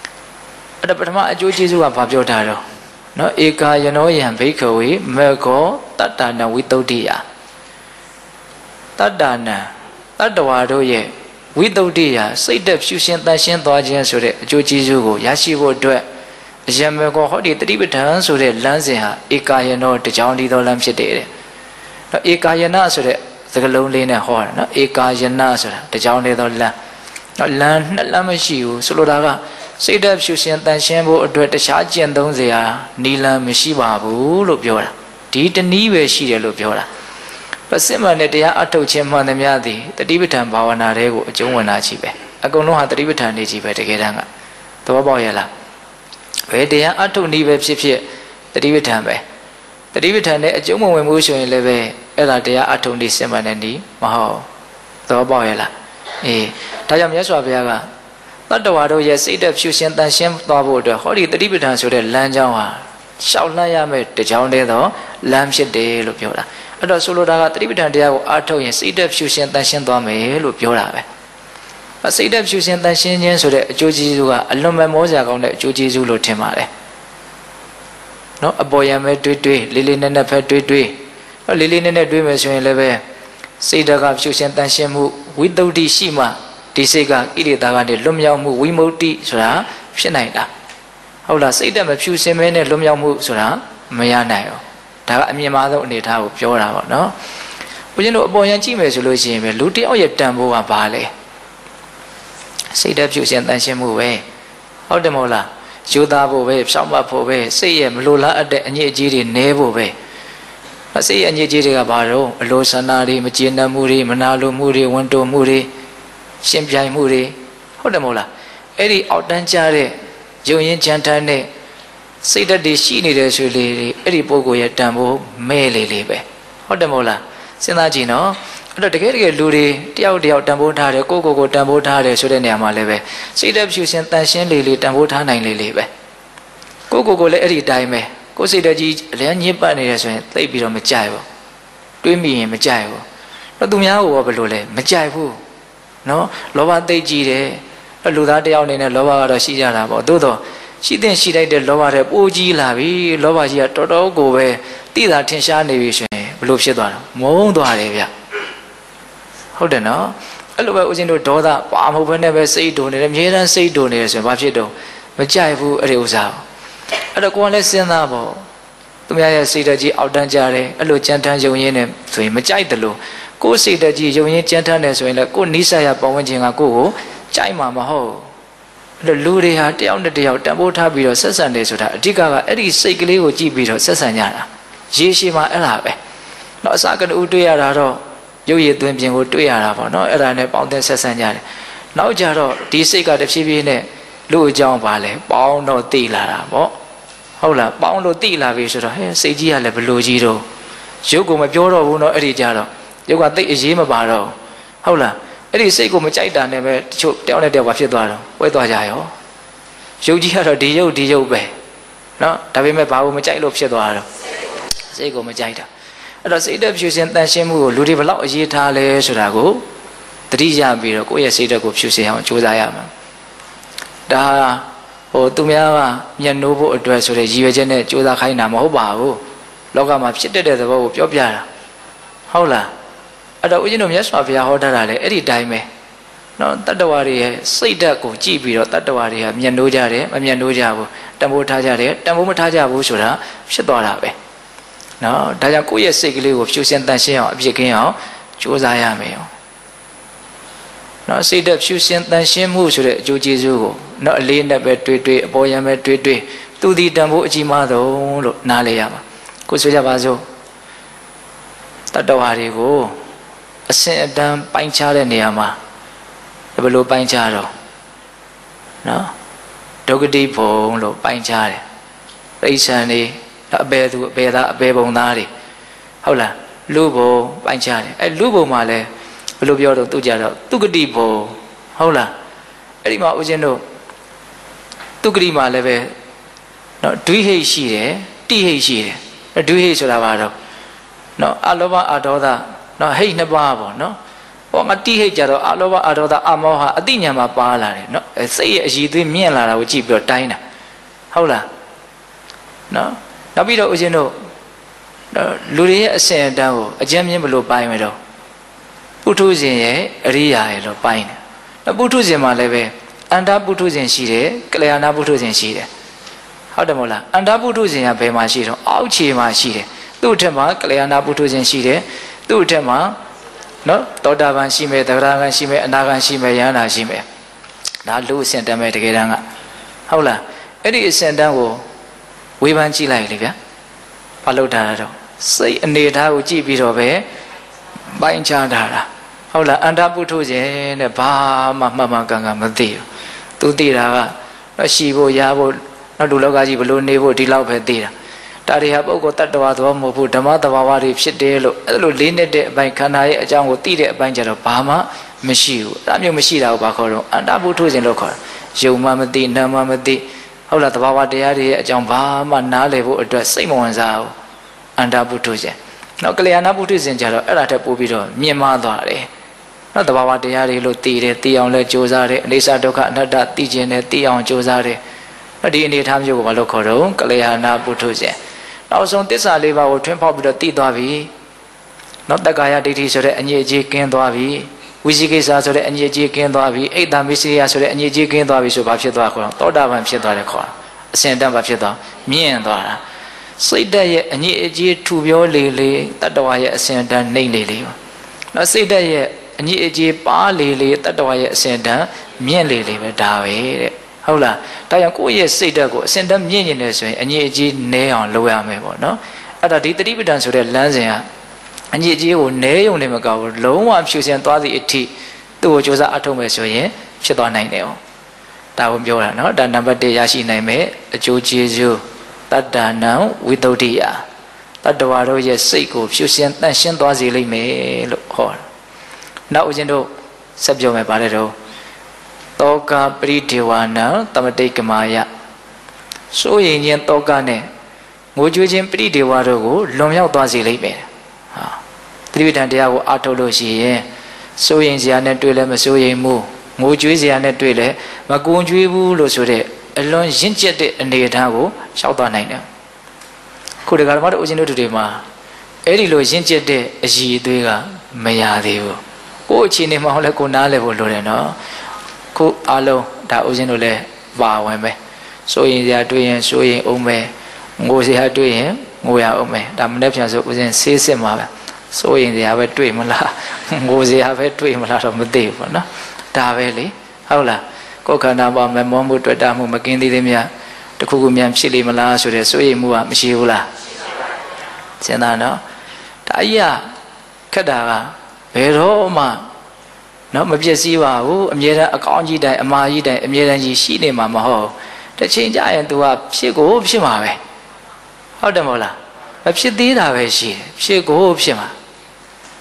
။အဲ့ဒါပထမအကျိုးကျေးဇူးကဘာပြောတာတော့ နော်ဧကာယနောယံဘိခဝေမေခောတတ္တနာဝိတုဒ္ဓိယတတ္တနာတတ္တဝါတို့ရဲ့ဝိတုဒ္ဓိယစိတ်သက်ဖြူရှင်တန်ရှင်းသွားခြင်းဆိုတဲ့အကျိုးကျေးဇူးကိုရရှိဖို့အတွက်အယံမေခောဟောဒီတတိပဋ္ဌာန်ဆိုတဲ့လမ်းစဉ်ဟာဧကာယနောတကြောင်ဒီသောလမ်းဖြစ်တယ်တဲ့နော်ဧကာယနာဆိုတဲ့စကလုံးလေးနဲ့ဟောတာနော်ဧကာယနာဆိုတာတကြောင်လေးသောလမ်းနော်လမ်းနှစ်လမ်းမရှိဘူးဆိုလိုတာက စိတ်ဓာတ်ဖြူရှင်တန်ရှင်းဖို့အတွက်တခြားကျင့်သုံးစရာနီလန်မရှိပါဘူးလို့ပြောတာဒီတနည်းပဲရှိတယ်လို့ပြောတာပစစ်မှန်တဲ့တရားအထုတ်ခြင်းမှန်သမျှသည်တတိပဋ္ဌာန်ဘာဝနာတွေကိုအကျုံးဝင်တာကြီးပဲအကုန်လုံးဟာတတိပဋ္ဌာန်နေကြီးပဲတကယ်တမ်းကသဘောပေါက်ရဲ့လားဘယ်တရားအထုတ်နည်းပဲဖြစ်ဖြစ်တတိပဋ္ဌာန်ပဲတတိပဋ္ဌာန်နဲ့အကျုံးမဝင်မှုဆိုရင်လည်းပဲအဲ့ဒါတရားအထုတ်နည်းစစ်မှန်တဲ့နည်းမဟုတ်သဘောပေါက်ရဲ့လားအေးဒါကြောင့်မြတ်စွာဘုရားက တတ္တဝါတို့ရဲ့စိတ်သက်ဖြူရှင်တန်ရှင်းသွားဖို့အတွက်ဟောဒီတတိပဋ္ဌာန်ဆိုတဲ့လမ်းကြောင်းဟာရှောက်လှမ်းရမယ့်တကြောင်တည်းသောလမ်းဖြစ်တယ်လို့ပြောတာအဲ့တော့ဆိုလိုတာကတတိပဋ္ဌာန်တရားကိုအားထုတ်ရင်စိတ်သက်ဖြူရှင်တန်ရှင်းသွားမယ်လို့ပြောတာပဲစိတ်သက်ဖြူရှင်တန်ရှင်းခြင်းဆိုတဲ့အကျိုးကျေးဇူးကအလွန်ပဲမောစရာကောင်းတဲ့အကျိုးကျေးဇူးလို့ထင်ပါတယ်နော်အပေါ်ယံပဲတွေးတွေးလေးလေးနက်နက်ပဲတွေးတွေးလေးလေးနက်နက်တွေးမယ်ဆိုရင်လည်းပဲစိတ်ဓာတ်ကဖြူရှင်တန်ရှင်းမှုဝိတ္တုဒ္ဓိရှိမှ ဒီစိတ်ကကိလေသာကနေလွတ်မြောက်မှုဝိမု ക്തി ဆိုတာဖြစ်နိုင်တာဟုတ်လားစိတ်တက်မဖြူစင်မဲနဲ့လွတ်မြောက်မှုဆိုတာမရနိုင်ဘူးဒါကအမြင်မာဆုံးအနေအထားကိုပြောတာပေါ့နော်ဘုရင်တို့အပေါ်ရန်ကြည့်မယ်ဆိုလို့ရှိရင်ပဲလူတယောက်ရဲ့တန်ဖိုးကဘာလဲစိတ်တက်ဖြူစင်တန်ရှင်းမှုပဲဟုတ်တယ်မဟုတ်လားယူသားဖို့ပဲဖြောင်းမဖို့ပဲစိတ်ရဲ့မလိုလားအပ်တဲ့အညစ်အကြေးတွေနည်းဖို့ပဲစိတ်ရဲ့အညစ်အကြေးတွေကဘာတော့အလိုဆန္ဒတွေမကျေနပ်မှုတွေမနာလိုမှုတွေဝန်တိုမှုတွေ ရှင်ပြိုင်မှုတွေဟုတ်တယ်မဟုတ်လားအဲ့ဒီအောက်တန်းကြတဲ့ယုံရင်ကြံတန်းတဲ့စိတ်ဓာတ်တွေရှိနေတယ်ဆိုလေအဲ့ဒီပုဂ္ဂိုလ်ရဲ့တန်ဖိုးမဲလေလေပဲဟုတ်တယ်မဟုတ်လားစဉ်းစားကြည့်နော်အဲ့တော့တကယ်တကယ်လူတွေတယောက်တယောက်တန်ဖိုးထားတယ်ကိုကိုကိုတန်ဖိုးထားတယ်ဆိုတဲ့နေရာမှာလည်းပဲစိတ်ဓာတ်ဖြူရှင်တန်ရှင်းလေလေတန်ဖိုးထားနိုင်လေလေပဲကိုကိုကိုလည်းအဲ့ဒီအတိုင်းပဲကိုစိတ်ဓာတ်ကြီးအလည်းညစ်ပတ်နေတယ်ဆိုရင်သိပ်ပြီးတော့မကြိုက်ဘူးတွေးမိရင်မကြိုက်ဘူးတော့သူများကဘယ်လိုလဲမကြိုက်ဘူး နော်လောဘသိကြီးတယ်လူသားတယောက်အနေနဲ့လောဘကတော့ရှိကြတာပေါ့သို့တော့ရှိတဲ့ရှိလိုက်တဲ့လောဘတဲ့ပိုးကြီးလာပြီလောဘကြီးကတော်တော်ကိုပဲတိတာထင်ရှားနေပြီဆိုရင်ဘလို့ဖြစ်သွားတော့မုန်းသွားတယ်ဗျဟုတ်တယ်နော်အဲ့လိုပဲဦးဇင်းတို့ဒေါသပါမဟုတ်ဘဲနဲ့ပဲစိတ်ဒုံနေတယ်အမြဲတမ်းစိတ်ဒုံနေတယ်ဆိုရင်ဘာဖြစ်တော့မကြိုက်ဘူးအဲ့ဒီဥစ္စာအဲ့တော့ကိုယ်ကလည်းစဉ်းစားပေါ့သူများရဲ့စိတ်ဓာတ်ကြီးအောက်တန်းကြတယ်အဲ့လိုကြမ်းတမ်းယုံရင်းနဲ့ဆိုရင်မကြိုက်တယ်လို့ကိုယ်စိတ်တကြီးယုံရင်ကြမ်းတမ်းတယ်ဆိုရင်လည်းကိုယ်နိစ္စရပတ်ဝန်းကျင်ကကိုယ့်ကိုကြိုက်မှာမဟုတ်အဲ့လူတွေဟာတယောက်နဲ့တယောက်တန်ဖိုးထားပြီးတော့ဆက်ဆံတယ်ဆိုတာအဓိကကအဲ့ဒီစိတ်ကလေးကိုကြည့်ပြီးတော့ဆက်ဆံကြတာရေရှည်မှာအဲ့ဒါပဲတော့အစကတူတွေ့ရတာတော့ရုပ်ရည်သွင်းပြင်ကိုတွေ့ရတာပေါ့နော်အဲ့ဒါနဲ့ပေါင်းတဲ့ဆက်ဆံကြတယ်နောက်ကြတော့ဒီစိတ်ကတဖြည်းဖြည်းနဲ့လူအကြောင်းပါလဲပေါင်းတော့သိလာတာပေါ့ဟုတ်လားပေါင်းလို့သိလာပြီဆိုတော့ဟဲ့စိတ်ကြီးကလည်းဘလို့ကြီးတော့ရုပ်ကိုမပြောတော့ဘူးနော်အဲ့ဒီကြတော့ ရုပ်ကသိအရေးမပါတော့ဟုတ်လားအဲ့ဒီစိတ်ကိုမကြိုက်တာနဲ့ပဲတချို့တယောက်နဲ့တယောက်ဘာဖြစ်သွားတော့ပွဲသွားကြရောရုပ်ကြီးကတော့ဒီရုပ်ဒီရုပ်ပဲနော်ဒါပေမဲ့ဘာလို့မကြိုက်လို့ဖြစ်သွားတော့စိတ်ကိုမကြိုက်တာအဲ့တော့စိတ်တက်ဖြူစင်တန်ရှင်းမှုကိုလူတွေဘလောက်အရေးထားလဲဆိုတာကိုတတိယပြီးတော့ကိုယ့်ရဲ့စိတ်တက်ကိုဖြူစင်အောင်ကြိုးစားရမှာဒါဟိုသူများကမျက်နှိုးဖို့အတွက်ဆိုတဲ့ရည်ရွယ်ချက်နဲ့ကြိုးစားခိုင်းတာမဟုတ်ပါဘူးလောကမှာဖြစ်တတ်တဲ့သဘောကိုပြောပြတာဟုတ်လား အဲ့တော့ဦးဇင်းတို့မြတ်စွာဘုရားဟောထားတာလေအဲ့ဒီတိုင်းပဲနော်တတ္တဝါတွေရဲ့စိတ်ဓာတ်ကိုကြည့်ပြီးတော့တတ္တဝါတွေကမျက်နှိုးကြတယ်မမျက်နှိုးကြဘူးတံပိုးထားကြတယ်တံပိုးမထားကြဘူးဆိုတာဖြစ်သွားတာပဲနော်ဒါကြောင့်ကိုယ့်ရဲ့စိတ်ကလေးကိုဖြူစင်တန်ရှင်းအောင်အပြစ်ကင်းအောင်ကြိုးစားရမယ်ရောနော်စိတ်ဓာတ်ဖြူစင်တန်ရှင်းမှုဆိုတဲ့အကျိုးကျေးဇူးကိုနော်အလေးနဲ့ပဲတွေးတွေးအပေါ်ယံပဲတွေးတွေးသူဒီတံပိုးအကြီးမားဆုံးလို့နားလဲရမှာကိုဆိုကြပါစို့တတ္တဝါတွေကို အစင်အတန်းပိုင်းခြားတဲ့နေရာမှာဘယ်လိုပိုင်းခြားတော့နော်ဒုက္ကတိဘုံလို့ပိုင်းခြားတယ်ပိဋ္ဌာန်နေအဘယ်သူအဘယ်သားအဘယ်ဘုံသားတွေဟုတ်လားလူဘုံပိုင်းခြားတယ်အဲလူဘုံမှာလဲဘယ်လိုပြောတော့သူကြတော့သူကတိဘုံဟုတ်လားအဲ့ဒီမှာဦးဇင်းတို့သူကတိမှာလည်းပဲနော်ဒွိဟိတ်ရှိတယ်တိဟိတ်ရှိတယ်ဒွိဟိတ်ဆိုတာဘာတော့နော်အလောဘအဒေါသ နော်ဟိတ်နှစ်ပါးပေါ့နော်ဟောငါတိဟိတ်ကြတော့အလောဘအဒေါသအမောဟအတိညာမှာပါလာတယ်နော်စိတ်ရဲ့အည်သွေးမြင့်လာတာကိုကြည့်ပြီးတော့တိုင်းတာဟုတ်လားနော်နောက်ပြီးတော့ဦးဇင်းတို့လူတွေရဲ့အစဉ်အတန်းကိုအကျဉ်းမြင့်ဘလို့ပိုင်းမယ်တော့ပုထုဇဉ်ရဲ့အရိယာရဲ့လို့ပိုင်းတယ်နော်ပုထုဇဉ်မှာလည်းပဲအန္တပုထုဇဉ်ရှိတယ်ကလျာဏပုထုဇဉ်ရှိတယ်ဟုတ်တယ်မို့လားအန္တပုထုဇဉ်ကဘယ်မှာရှိတော့အောက်ခြေမှာရှိတယ်သူ့အထက်မှာကလျာဏပုထုဇဉ်ရှိတယ် သူ့အထက်မှာနော်တောတာပန်ရှိမယ်သဗ္ဗရာဂန်ရှိမယ်အနာဂန်ရှိမယ်ယန္တာရှိမယ်ဒါလူအစဉ်တမ်းပဲတကယ်တမ်းကဟုတ်လားအဲ့ဒီအစဉ်တမ်းကိုဝေဖန်ကြည့်လိုက်လေဗျာဘာလို့ထားတာတော့စိတ်အနေထားကိုကြည့်ပြီးတော့ပဲပိုင်းခြားထားတာဟုတ်လားအန္တပုထုဇဉ်တဲ့ဘာမှမှန်မှန်ကန်ကန်မသိဘူးသူသိတာကတော့ရှိဖို့ရဖို့နောက်လူလောကကြီးဘလို့နေဖို့ဒီလောက်ပဲသိတာ ဒါတွေဟာပုဂ္ဂိုလ်တ attva သဘောမဟုတ်ဘူးဓမ္မသဘာဝတွေဖြစ်တယ်လို့အဲ့လိုလေးနဲ့တဲ့အပိုင်းခန္ဓာရဲ့အကြောင်းကိုသိတဲ့အပိုင်းကျတော့ဘာမှမရှိဘူးအဲ့မျိုးမရှိတာကိုဘာခေါ်တော့အန္တပုထုဇဉ်လို့ခေါ်တယ်ယုံမှမသိနာမှမသိဟုတ်လားသဘာဝတရားတွေရဲ့အကြောင်းဘာမှနားလည်ဖို့အတွက်စိတ်မဝင်စားဘူးအန္တပုထုဇဉ်နော်ကလျာဏပုထုဇဉ်ကျတော့အဲ့ဒါထက်ပိုပြီးတော့မြင်မသွားတယ်နော်သဘာဝတရားတွေလို့သိတယ်သိအောင်လဲကြိုးစားတယ်အိဋ္ဌဒုက္ခအနတ္တသိခြင်းနဲ့သိအောင်ကြိုးစားတယ်ဒီအနေထားမျိုးကိုဘာလို့ခေါ်တော့ကလျာဏပုထုဇဉ် နောက်ဆုံးတစ္ဆာလေးပါးကိုထွန်းဖောက်ပြီးတော့သိသွားပြီနော်တက္ကာယဒိဋ္ဌိဆိုတဲ့အငြိအကျေးကင်းသွားပြီဝိသိကိစ္စဆိုတဲ့အငြိအကျေးကင်းသွားပြီအိတ်တမစ္စရိယဆိုတဲ့အငြိအကျေးကင်းသွားပြီဆိုဘာဖြစ်သွားခေါ်တော့သောတာပန်ဖြစ်သွားတယ်ခေါ်အစဉ်တန်းဘာဖြစ်သွားမြင့်သွားတာစိတ်တက်ရဲ့အငြိအကျေးထူပြောလေလေတတ္တဝါရဲ့အစဉ်တန်းနှိမ့်လေလေနော်စိတ်တက်ရဲ့အငြိအကျေးပါလေလေတတ္တဝါရဲ့အစဉ်တန်းမြင့်လေလေပဲဒါပဲတဲ့ ဟုတ်လားဒါကြောင့်ကိုယ့်ရဲ့စိတ်ဓာတ်ကိုအစဉ်တည်းမြင့်နေတယ်ဆိုရင်အငြိအကြီးနည်းအောင်လုပ်ရမယ်ပေါ့နော်အဲ့ဒါဒီတတိပဋ္ဌာန်ဆိုတဲ့လမ်းစဉ်ကအငြိအကြီးကိုနည်းုံနဲ့မကောက်ဘူးလုံးဝဖြူစင်သွားသည့်အထိသူ့ကိုစ조사အထုတ်မယ်ဆိုရင်ဖြစ်သွားနိုင်တယ်ဟောဒါကိုပြောတာနော်ဒါနံပါတ်1ရရှိနိုင်မယ်အကျိုးကျေးဇူးတတ္တနံဝိတ္တုဒ္ဓိယတတ္တဝါတို့ရဲ့စိတ်ကိုဖြူစင်တန့်ရှင်းသွားစေလိမ့်မယ်လို့ဟောတာနောက်ဦးဇင်းတို့ဆက်ပြောမယ်ပါတယ်တော့ တောကပရိဒေဝနာတမတိတ်ကမာယစိုးရင်ချင်းတောကနဲ့ငိုကြွေးခြင်းပရိဒေဝတို့ကိုလွန်မြောက်သွားစေလိမ့်မယ်ဟာသတိပဋ္ဌာန်တရားကိုအားထုတ်လို့ရှိရင်စိုးရင်စရာနဲ့တွေ့လဲမစိုးရင်မှုငိုကြွေးစရာနဲ့တွေ့လဲမကွန်ကြွေးဘူးလို့ဆိုတဲ့အလွန်ရင့်ကျက်တဲ့အနေအထားကိုရှောက်သွားနိုင်တယ်ခုဒီကရမတို့ဦးဇင်းတို့တွေမှာအဲ့ဒီလိုရင့်ကျက်တဲ့အည်အသွေးကမရသေးဘူးကိုယ့်အခြေအနေမှာဟောလဲကိုနားလဲဖို့လိုတယ်နော် ခုအားလုံးဒါဦးဇင်းတို့လည်းပါဝင်ပဲစိုးရင်စရာတွေ့ရင်စိုးရင်အောင်ပဲငိုစရာတွေ့ရင်ငိုရအောင်ပဲဒါမနေ့ပြန်ဆိုဦးဇင်းဆေးစစ်မှာပဲစိုးရင်စရာပဲတွေ့မလားငိုစရာပဲတွေ့မလားတော့မသိဘူးပေါ့နော်ဒါပဲလေဟုတ်လားကိုယ်ခန္ဓာပေါ်မမောမှုတွေ့တာမှုမကင်းသေးသေးမြတ်တခုခုမြန်ဖြစ်လိမ့်မလားဆိုတဲ့စိုးရိမ်မှုကမရှိဘူးလားစဉ်းစားနော်ဒါကြီးကခက်တာကဘယ်တော့မှ နော်မပြည့်စည်ပါဘူးအမြဲတမ်းအကောင်းကြီးတိုင်းအမာကြီးတိုင်းအမြဲတမ်းကြီးရှိနေမှာမဟုတ်တစ်ချိန်ကျရင် तू ကဖြစ်ကိုဖြစ်မှာပဲဟုတ်တယ်မဟုတ်လားမဖြစ်သေးတာပဲရှိတယ်ဖြစ်ကိုဖြစ်မှာ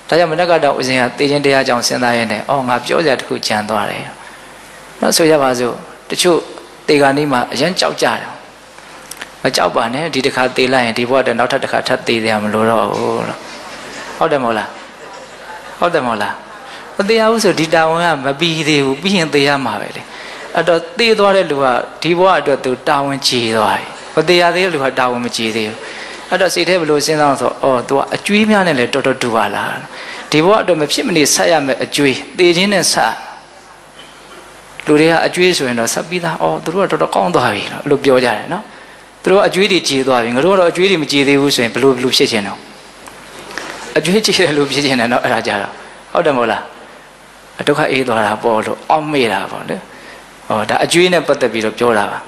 ဒါကြောင့်မနက်ကတော့ဦးဇင်ကတေခြင်းတရားကြောင့်စဉ်းစားရင်းနဲ့အော်ငါပြောစရာတခုကြံသွားတယ်နော်ဆိုရပါစို့တချို့တေဂာနီးမှာအရင်ကြောက်ကြတယ်မကြောက်ပါနဲ့ဒီတစ်ခါတေလိုက်ရင်ဒီဘဝတည်းနောက်ထပ်တစ်ခါထပ်တေရမလို့တော့ဘူးလို့ဟုတ်တယ်မဟုတ်လားဟုတ်တယ်မဟုတ်လား မတရားဘူးဆိုဒီတာဝန်ကမပြီးသေးဘူးပြီးရင်သေရမှာပဲလေအဲ့တော့သေသွားတဲ့လူကဒီဘဝအတွက်သူတာဝန်ကြည်သွားပြီမတရားသေးတဲ့လူကတာဝန်မကြည်သေးဘူးအဲ့တော့စိတ်ထဲဘလို့စဉ်းစားဆိုအော် तू ကအကျွေးများနဲ့လည်းတော်တော်တူပါလားဒီဘဝအတွက်မဖြစ်မနေဆက်ရမယ်အကျွေးသေခြင်းနဲ့ဆက်လူတွေကအကျွေးဆိုရင်တော့ဆက်ပြီးသားအော်သူတို့ကတော်တော်ကောင်းသွားပြီလို့ပြောကြတယ်နော်သူတို့အကျွေးတွေကြည်သွားပြီငါတို့ကတော့အကျွေးတွေမကြည်သေးဘူးဆိုရင်ဘလို့ဘလို့ဖြစ်ချင်တော့အကျွေးကြည်တယ်လို့ဖြစ်ချင်တယ်နော်အဲ့ဒါကြတော့ဟုတ်တယ်မဟုတ်လား ဒုက္ခအေးသွားတာပေါ့လို့အောက်မေ့တာပေါ့လေဟောဒါအကျွေးနဲ့ပတ်သက်ပြီးတော့ပြောတာပါ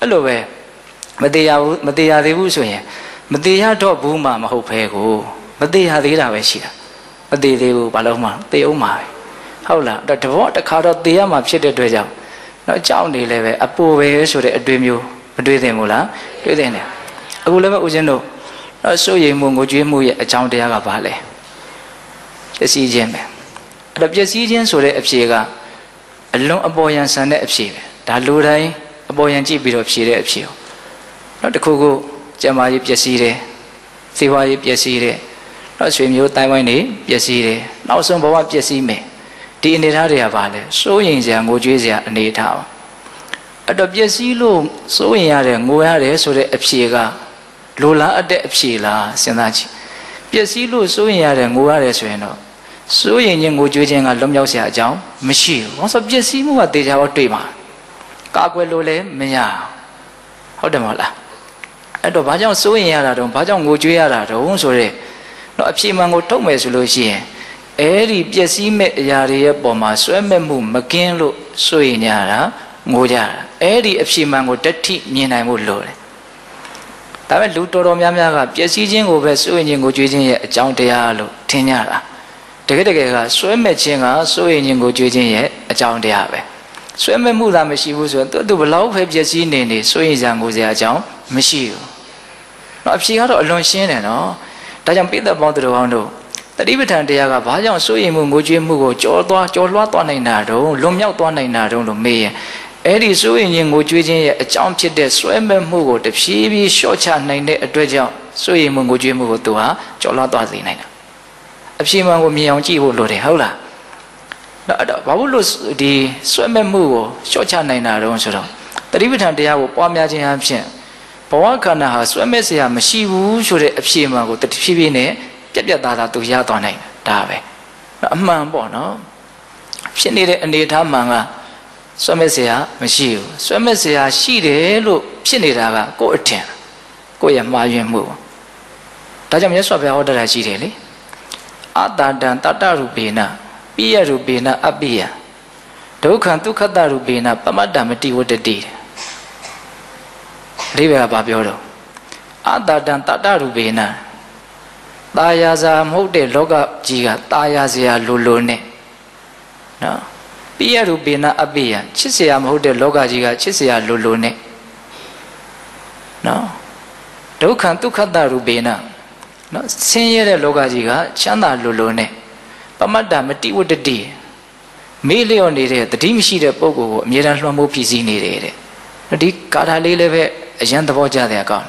အဲ့လိုပဲမတရားဘူးမတရားသေးဘူးဆိုရင်မတရားတော့ဘူးမှမဟုတ်ဖဲကိုမတရားသေးတာပဲရှိတာမသေးသေးဘူးဘာလို့မှသေအောင်မှာပဲဟုတ်လားတဘောတစ်ခါတော့သေရမှာဖြစ်တဲ့အတွက်ကြောင့်တော့ကြောက်နေလဲပဲအပူပဲဆိုတဲ့အတွေ့မျိုးမတွေ့သင့်ဘူးလားတွေ့သင့်တယ်အခုလည်းပဲဦးဇင်းတို့တော့စိုးရိမ်မှုငိုကြွေးမှုရဲ့အကြောင်းတရားကဘာလဲပျက်စီးခြင်းပဲ အဲ့တော့ပျက်စီးခြင်းဆိုတဲ့အဖြေကအလွန်အပေါ်ယံဆန်တဲ့အဖြေပဲဒါလူတိုင်းအပေါ်ယံကြည့်ပြီးတော့ဖြေတဲ့အဖြေဟုတ်နောက်တစ်ခုခုကျမကြီးပျက်စီးတယ်စေဝါကြီးပျက်စီးတယ်နောက်ဆွေမျိုးတိုင်းဝိုင်းတွေပျက်စီးတယ်နောက်ဆုံးဘဝပျက်စီးမယ်ဒီအနေထားတွေကဘာလဲစိုးရင်စရာငိုကြွေးစရာအနေထားပါအဲ့တော့ပျက်စီးလို့စိုးရင်ရတယ်ငိုရတယ်ဆိုတဲ့အဖြေကလိုလားအပ်တဲ့အဖြေလားစဉ်းစားကြည့်ပျက်စီးလို့စိုးရင်ရတယ်ငိုရတယ်ဆိုရင်တော့ စိုးရင်ချင်းငိုကြွေးခြင်းကလွတ်မြောက်စရာအကြောင်းမရှိဘူး။ဘာလို့ပျက်စီးမှုကတေချာတော့တွေ့မှာကာကွယ်လို့လည်းမရဟုတ်တယ်မဟုတ်လားအဲ့တော့ဘာကြောင့်စိုးရင်ရတာတုံးဘာကြောင့်ငိုကြွေးရတာတုံးဆိုတဲ့တော့အဖြေမှန်ကိုထုတ်မယ်ဆိုလို့ရှိရင်အဲ့ဒီပျက်စီးမဲ့အရာတွေရဲ့ပုံမှာဆွဲမဲ့မှုမကင်းလို့စိုးရင်ရတာငိုကြတာအဲ့ဒီအဖြေမှန်ကိုတတိမြင်နိုင်ဖို့လိုတယ်ဒါပေမဲ့လူတော်တော်များများကပျက်စီးခြင်းကိုပဲစိုးရင်ခြင်းကိုကြွေးခြင်းရဲ့အကြောင်းတရားလို့ထင်ကြတာ တကယ်တကယ်ကဆွဲမဲ့ခြင်းကစိုးရင်ခြင်းကိုကြွေးခြင်းရဲ့အကြောင်းတရားပဲဆွဲမဲ့မှုသာမရှိဘူးဆိုရင်သူသူဘလောက်ပဲပျက်စီးနေနေစိုးရင်စရာငိုစရာအကြောင်းမရှိဘူး။တော့အဖြေကတော့အလွန်ရှင်းတယ်နော်။ဒါကြောင့်ပိဿပေါင်းသူတော်ကောင်းတို့တတိပဋ္ဌာန်တရားကဘာကြောင့်စိုးရင်မှုငိုကြွေးမှုကိုကြော်သွားကြော်လွှားသွားနိုင်တာတုံးလွန်မြောက်သွားနိုင်တာတုံးလို့မေးရင်အဲ့ဒီစိုးရင်ခြင်းငိုကြွေးခြင်းရဲ့အကြောင်းဖြစ်တဲ့ဆွဲမဲ့မှုကိုတဖြည်းဖြည်းလျှော့ချနိုင်တဲ့အတွက်ကြောင့်စိုးရင်မှုငိုကြွေးမှုကိုသူဟာကြော်လွှားသွားစေနိုင်တာ အဖြေမှန်ကိုမြင်အောင်ကြည့်ဖို့လိုတယ်ဟုတ်လားအဲ့တော့ဘာလို့လို့ဒီဆွဲမဲ့မှုကိုလျှော့ချနိုင်တာတုံးဆိုတော့တတိပဋ္ဌာန်တရားကိုပွားများခြင်းအဖြစ်ဘဝခန္ဓာဟာဆွဲမဲ့စရာမရှိဘူးဆိုတဲ့အဖြေမှန်ကိုတဖြည်းဖြည်းနဲ့ပြက်ပြက်သားသားသူရသွားနိုင်တာဒါပဲအမှန်ပေါ့နော်ဖြစ်နေတဲ့အနေအထားမှန်ကဆွဲမဲ့စရာမရှိဘူးဆွဲမဲ့စရာရှိတယ်လို့ဖြစ်နေတာကကိုယ့်အထင်ကိုယ့်ရဲ့မှားယွင်းမှုဒါကြောင့်မြတ်စွာဘုရားဟောတာရှိတယ်လေ အတ္တတံတတ္တရူပေနပိယရူပေနအပိယဒုက္ခံဒုက္ခတရူပေနပမတ္တမတိဝတ္တတိအဓိပ္ပာယ်ကဘာပြောတော့အတ္တတံတတ္တရူပေနตาယာစာမဟုတ်တဲ့လောကကြီးကตาယာစရာလိုလိုနဲ့နော်ပိယရူပေနအပိယချစ်စရာမဟုတ်တဲ့လောကကြီးကချစ်စရာလိုလိုနဲ့နော်ဒုက္ခံဒုက္ခတရူပေန နော်ဆင်းရဲတဲ့လောကကြီးကချမ်းသာလိုလိုနဲ့ပမတ္တမတိဝတ္တတိမေးလျော့နေတဲ့တတိမရှိတဲ့ပုံကိုအမြဲတမ်းလွှမ်းမိုးဖြည့်ဆည်းနေတယ်တဲ့ဒီကာထာလေးလည်းပဲအရန်သဘောကျတဲ့အကောင်း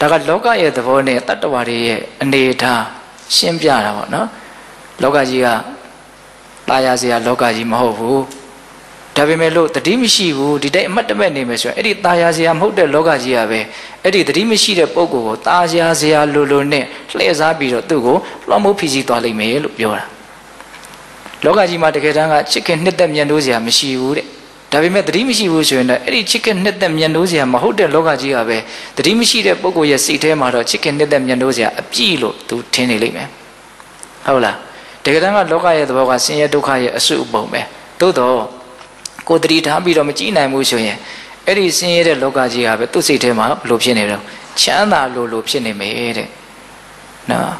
ဒါကလောကရဲ့သဘောနဲ့တတ္တဝါတွေရဲ့အနေအထားရှင်းပြတာပေါ့နော်လောကကြီးကตายရစရာလောကကြီးမဟုတ်ဘူး ဒါပေမဲ့လို့တတိမရှိဘူးဒီတိုင်းအမတ်တမဲ့နေမယ်ဆိုရင်အဲ့ဒီตายရစရာမဟုတ်တဲ့လောကကြီးကပဲအဲ့ဒီတတိမရှိတဲ့ပုံကိုตายရစရာလိုလိုနဲ့လှည့်စားပြီးတော့သူ့ကိုလွှမ်းမိုးဖိစီးသွားလိမ့်မယ်လို့ပြောတာလောကကြီးမှာတကယ်တမ်းကချစ်ခင်နှစ်သက်မြတ်လို့စရာမရှိဘူးတဲ့ဒါပေမဲ့တတိမရှိဘူးဆိုရင်လည်းအဲ့ဒီချစ်ခင်နှစ်သက်မြတ်လို့စရာမဟုတ်တဲ့လောကကြီးကပဲတတိမရှိတဲ့ပုဂ္ဂိုလ်ရဲ့စိတ်ထဲမှာတော့ချစ်ခင်နှစ်သက်မြတ်လို့စရာအပြည့်လို့သူထင်နေလိမ့်မယ်ဟုတ်လားတကယ်တမ်းကလောကရဲ့သဘောကဆင်းရဲဒုက္ခရဲ့အစုအပုံပဲသို့တော့ ကိုတတိထားပြီးတော့မကြည့်နိုင်ဘူးဆိုရင်အဲ့ဒီဆင်းရဲတဲ့လောကကြီးကပဲသူ့စိတ်ထဲမှာဘလို့ဖြစ်နေတော့ချမ်းသာလို့လို့ဖြစ်နေမယ်တဲ့နော်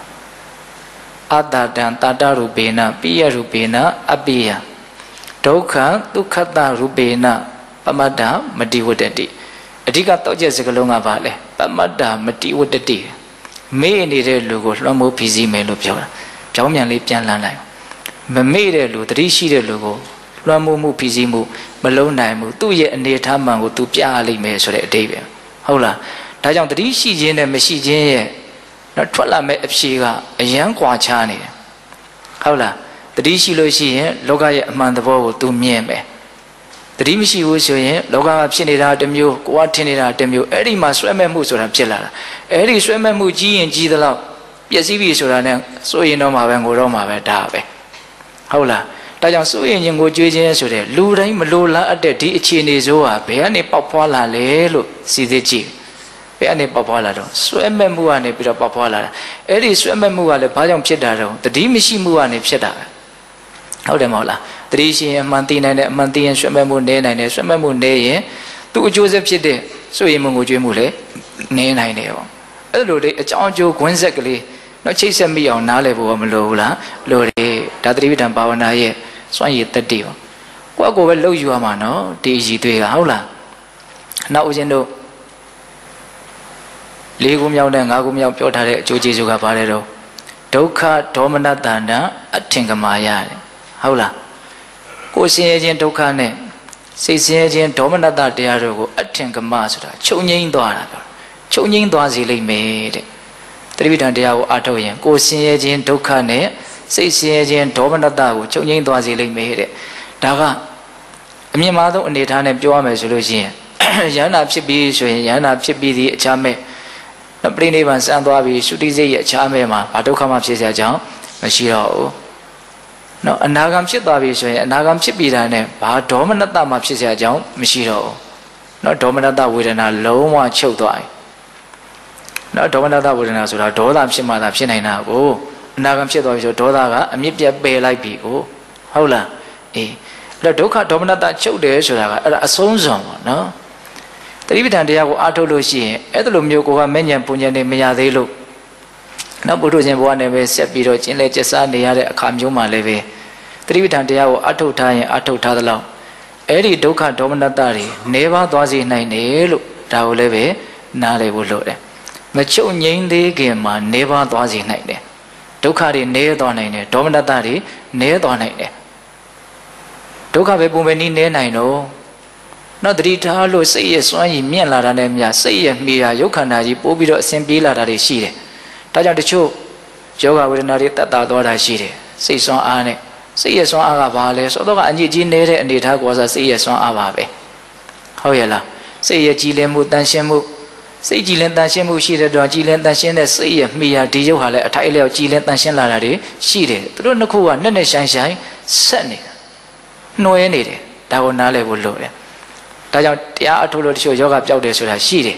အတ္တတံတာတရူပေနပိယရူပေနအပိယဒုက္ခဒုက္ခတရူပေနပမတ္တမတိဝတ္တတိအဓိကတော့ချက်စကလုံးကပါလေပမတ္တမတိဝတ္တတိမေ့နေတဲ့လူကိုလွှမ်းမိုးဖိစီးမယ်လို့ပြောတာကြောင်းမြန်လေးပြန်လန်းလိုက်မမေ့တဲ့လူတတိရှိတဲ့လူကို လွှမ်းမိုးမှုဖိစီးမှုမလုံးနိုင်ဘူးသူ့ရဲ့အနေထားမှန်ကိုသူပြရလိမ့်မယ်ဆိုတဲ့အတိတ်ပဲဟုတ်လားဒါကြောင့်တတိရှိခြင်းနဲ့မရှိခြင်းရဲ့တော့ထွက်လာမဲ့အဖြေကအယံကွာခြားနေတယ်ဟုတ်လားတတိရှိလို့ရှိရင်လောကရဲ့အမှန်သဘောကိုသူမြင်မယ်တတိမရှိဘူးဆိုရင်လောကကဖြစ်နေတာတစ်မျိုးကိုယ်ကထင်နေတာတစ်မျိုးအဲ့ဒီမှာဆွဲမဲ့မှုဆိုတာဖြစ်လာတာအဲ့ဒီဆွဲမဲ့မှုကြီးရင်ကြီးသလောက်ပျက်စီးပြီဆိုတာနဲ့စိုးရင်တော့မှာပဲငိုတော့မှာပဲဒါပဲဟုတ်လား ဒါကြောင့်စိုးရင်ချင်းကိုကြွေးခြင်းဆိုတဲ့လူတိုင်းမလိုလားအပ်တဲ့ဒီအခြေအနေဆိုဟာဘယ်ကနေပေါက်ဖွာလာလဲလို့စီစစ်ကြည့်ဘယ်ကနေပေါက်ဖွာလာတော့ဆွဲမဲ့မှုကနေပြီးတော့ပေါက်ဖွာလာတာအဲ့ဒီဆွဲမဲ့မှုကလည်းဘာကြောင့်ဖြစ်တာတော့တတိမရှိမှုကနေဖြစ်တာပဲဟုတ်တယ်မဟုတ်လားတတိရှိရင်အမှန်သိနိုင်တယ်အမှန်သိရင်ဆွဲမဲ့မှုနည်းနိုင်တယ်ဆွဲမဲ့မှုနည်းရင်သူ့အကျိုးဆက်ဖြစ်တဲ့ဆွေရင်မှုကိုကြွေးမှုလည်းနည်းနိုင်တယ်ပေါ့အဲ့လိုလေအကြောင်းအကျိုးခွင်းဆက်ကလေးတော့ချိတ်ဆက်မိအောင်နားလည်ဖို့မလိုဘူးလားလိုတယ်ဒါတတိပဋ္ဌာန်ဘာဝနာရဲ့ စွန့်ရည်တက်တည်ပေါ့ကိုယ့်ကိုယ်ပဲလှုပ်ယူရမှာနော်ဒီအည်တွေကဟုတ်လားနောက်ဦးဇင်းတို့လေးခုမြောက်နဲ့ငါးခုမြောက်ပြောထားတဲ့အကျိုးကျေးဇူးကပါတယ်တော့ဒုက္ခဒေါမနတန္တအထင်ကမာယတဲ့ဟုတ်လားကိုယ်ဆင်းရဲခြင်းဒုက္ခနဲ့စိတ်ဆင်းရဲခြင်းဒေါမနတတရားတို့ကိုအထင်ကမဆိုတာချုပ်ငိမ့်သွားတာပြောချုပ်ငိမ့်သွားစေလိမ့်မယ်တဲ့တတိပဋ္ဌာန်တရားကိုအားထုတ်ရင်ကိုယ်ဆင်းရဲခြင်းဒုက္ခနဲ့ စိတ်ဆင်းရဲခြင်းဒေါမနတကိုချုပ်ငိမ့်သွားစေလိမ့်မယ်တဲ့ဒါကအမြင့်မားဆုံးအနေထားနဲ့ပြောရမယ်ဆိုလို့ရှိရင်ယန္တာဖြစ်ပြီးဆိုရင်ယန္တာဖြစ်ပြီးဒီအခြားမဲ့ပြိဋိဘံစံသွားပြီးရှုတိစိတ်ရဲ့အခြားမဲ့မှာဘာဒုက္ခမှဖြစ်စရာကြောင်းမရှိတော့ဘူးနော်အနာဂံဖြစ်သွားပြီဆိုရင်အနာဂံဖြစ်ပြီးတာနဲ့ဘာဒေါမနတမှဖြစ်စရာကြောင်းမရှိတော့ဘူးနော်ဒေါမနတဝေဒနာလုံးဝချုပ်သွားပြီနော်ဒေါမနတဝေဒနာဆိုတာဒေါသဖြစ်မှသာဖြစ်နိုင်တာကို အနာဂံဖြစ်သွားပြီဆိုဒေါသကအမြင့်ပြတ်ပယ်လိုက်ပြီကိုဟုတ်လားအေးအဲ့တော့ဒုက္ခဒေါမနတချုပ်တယ်ဆိုတာကအဲ့ဒါအဆုံးစွန်ပေါ့နော်တတိပဋ္ဌာန်တရားကိုအားထုတ်လို့ရှိရင်အဲ့ဒါလိုမျိုးကိုကမဲ့ညံပူညံနေမရသေးလို့နောက်ဘုဒ္ဓရှင်ဘဝနဲ့ပဲဆက်ပြီးတော့ကျင့်လဲကျက်စားနေရတဲ့အခါမျိုးမှလည်းပဲတတိပဋ္ဌာန်တရားကိုအားထုတ်ထားရင်အားထုတ်ထားသလောက်အဲ့ဒီဒုက္ခဒေါမနတတွေနေပါသွားစေနိုင်တယ်လို့ဒါကိုလည်းပဲနားလည်ဖို့လိုတယ်မချုပ်ငိမ့်သေးခင်မှာနေပါသွားစေနိုင်တယ် ဒုက္ခတွေနေသွားနိုင်တယ်ဒေါမနတတွေနေသွားနိုင်တယ်ဒုက္ခပဲပုံပဲနီးနေနိုင်တော့နော်တတိထားလို့စိတ်ရဲ့စွမ်းရည်မြင့်လာတာနဲ့မြစိတ်ရဲ့မိရာရုပ်ခန္ဓာကြီးပိုးပြီးတော့အစဉ်ပြေးလာတာတွေရှိတယ်။ဒါကြောင့်တချို့ယောဂဝေဒနာတွေတက်တာသွားတာရှိတယ်။စိတ်စွမ်းအားနဲ့စိတ်ရဲ့စွမ်းအားကဘာလဲဆိုတော့ကအညစ်အကြေးနေတဲ့အနေထားကောစားစိတ်ရဲ့စွမ်းအားပါပဲ။ဟုတ်ရဲ့လား။စိတ်ရဲ့ကြည်လင်မှုတန်ရှင်းမှု စိတ်ကြည်လင်တန်ရှင်းမှုရှိတဲ့တော့ကြည်လင်တန်ရှင်းတဲ့စိတ်ရဲ့မိရာဒီရုပ်ဟာလည်းအထိုက်အလျောက်ကြည်လင်တန်ရှင်းလာတာတွေရှိတယ်။သူတို့နှစ်ခုကနဲ့နဲ့ဆိုင်ဆိုင်ဆက်နေတာ။နှွဲနေတယ်။ဒါကိုနားလည်ဖို့လိုတယ်။ဒါကြောင့်တရားအထုတ်လို့တချို့ယောဂပျောက်တယ်ဆိုတာရှိတယ်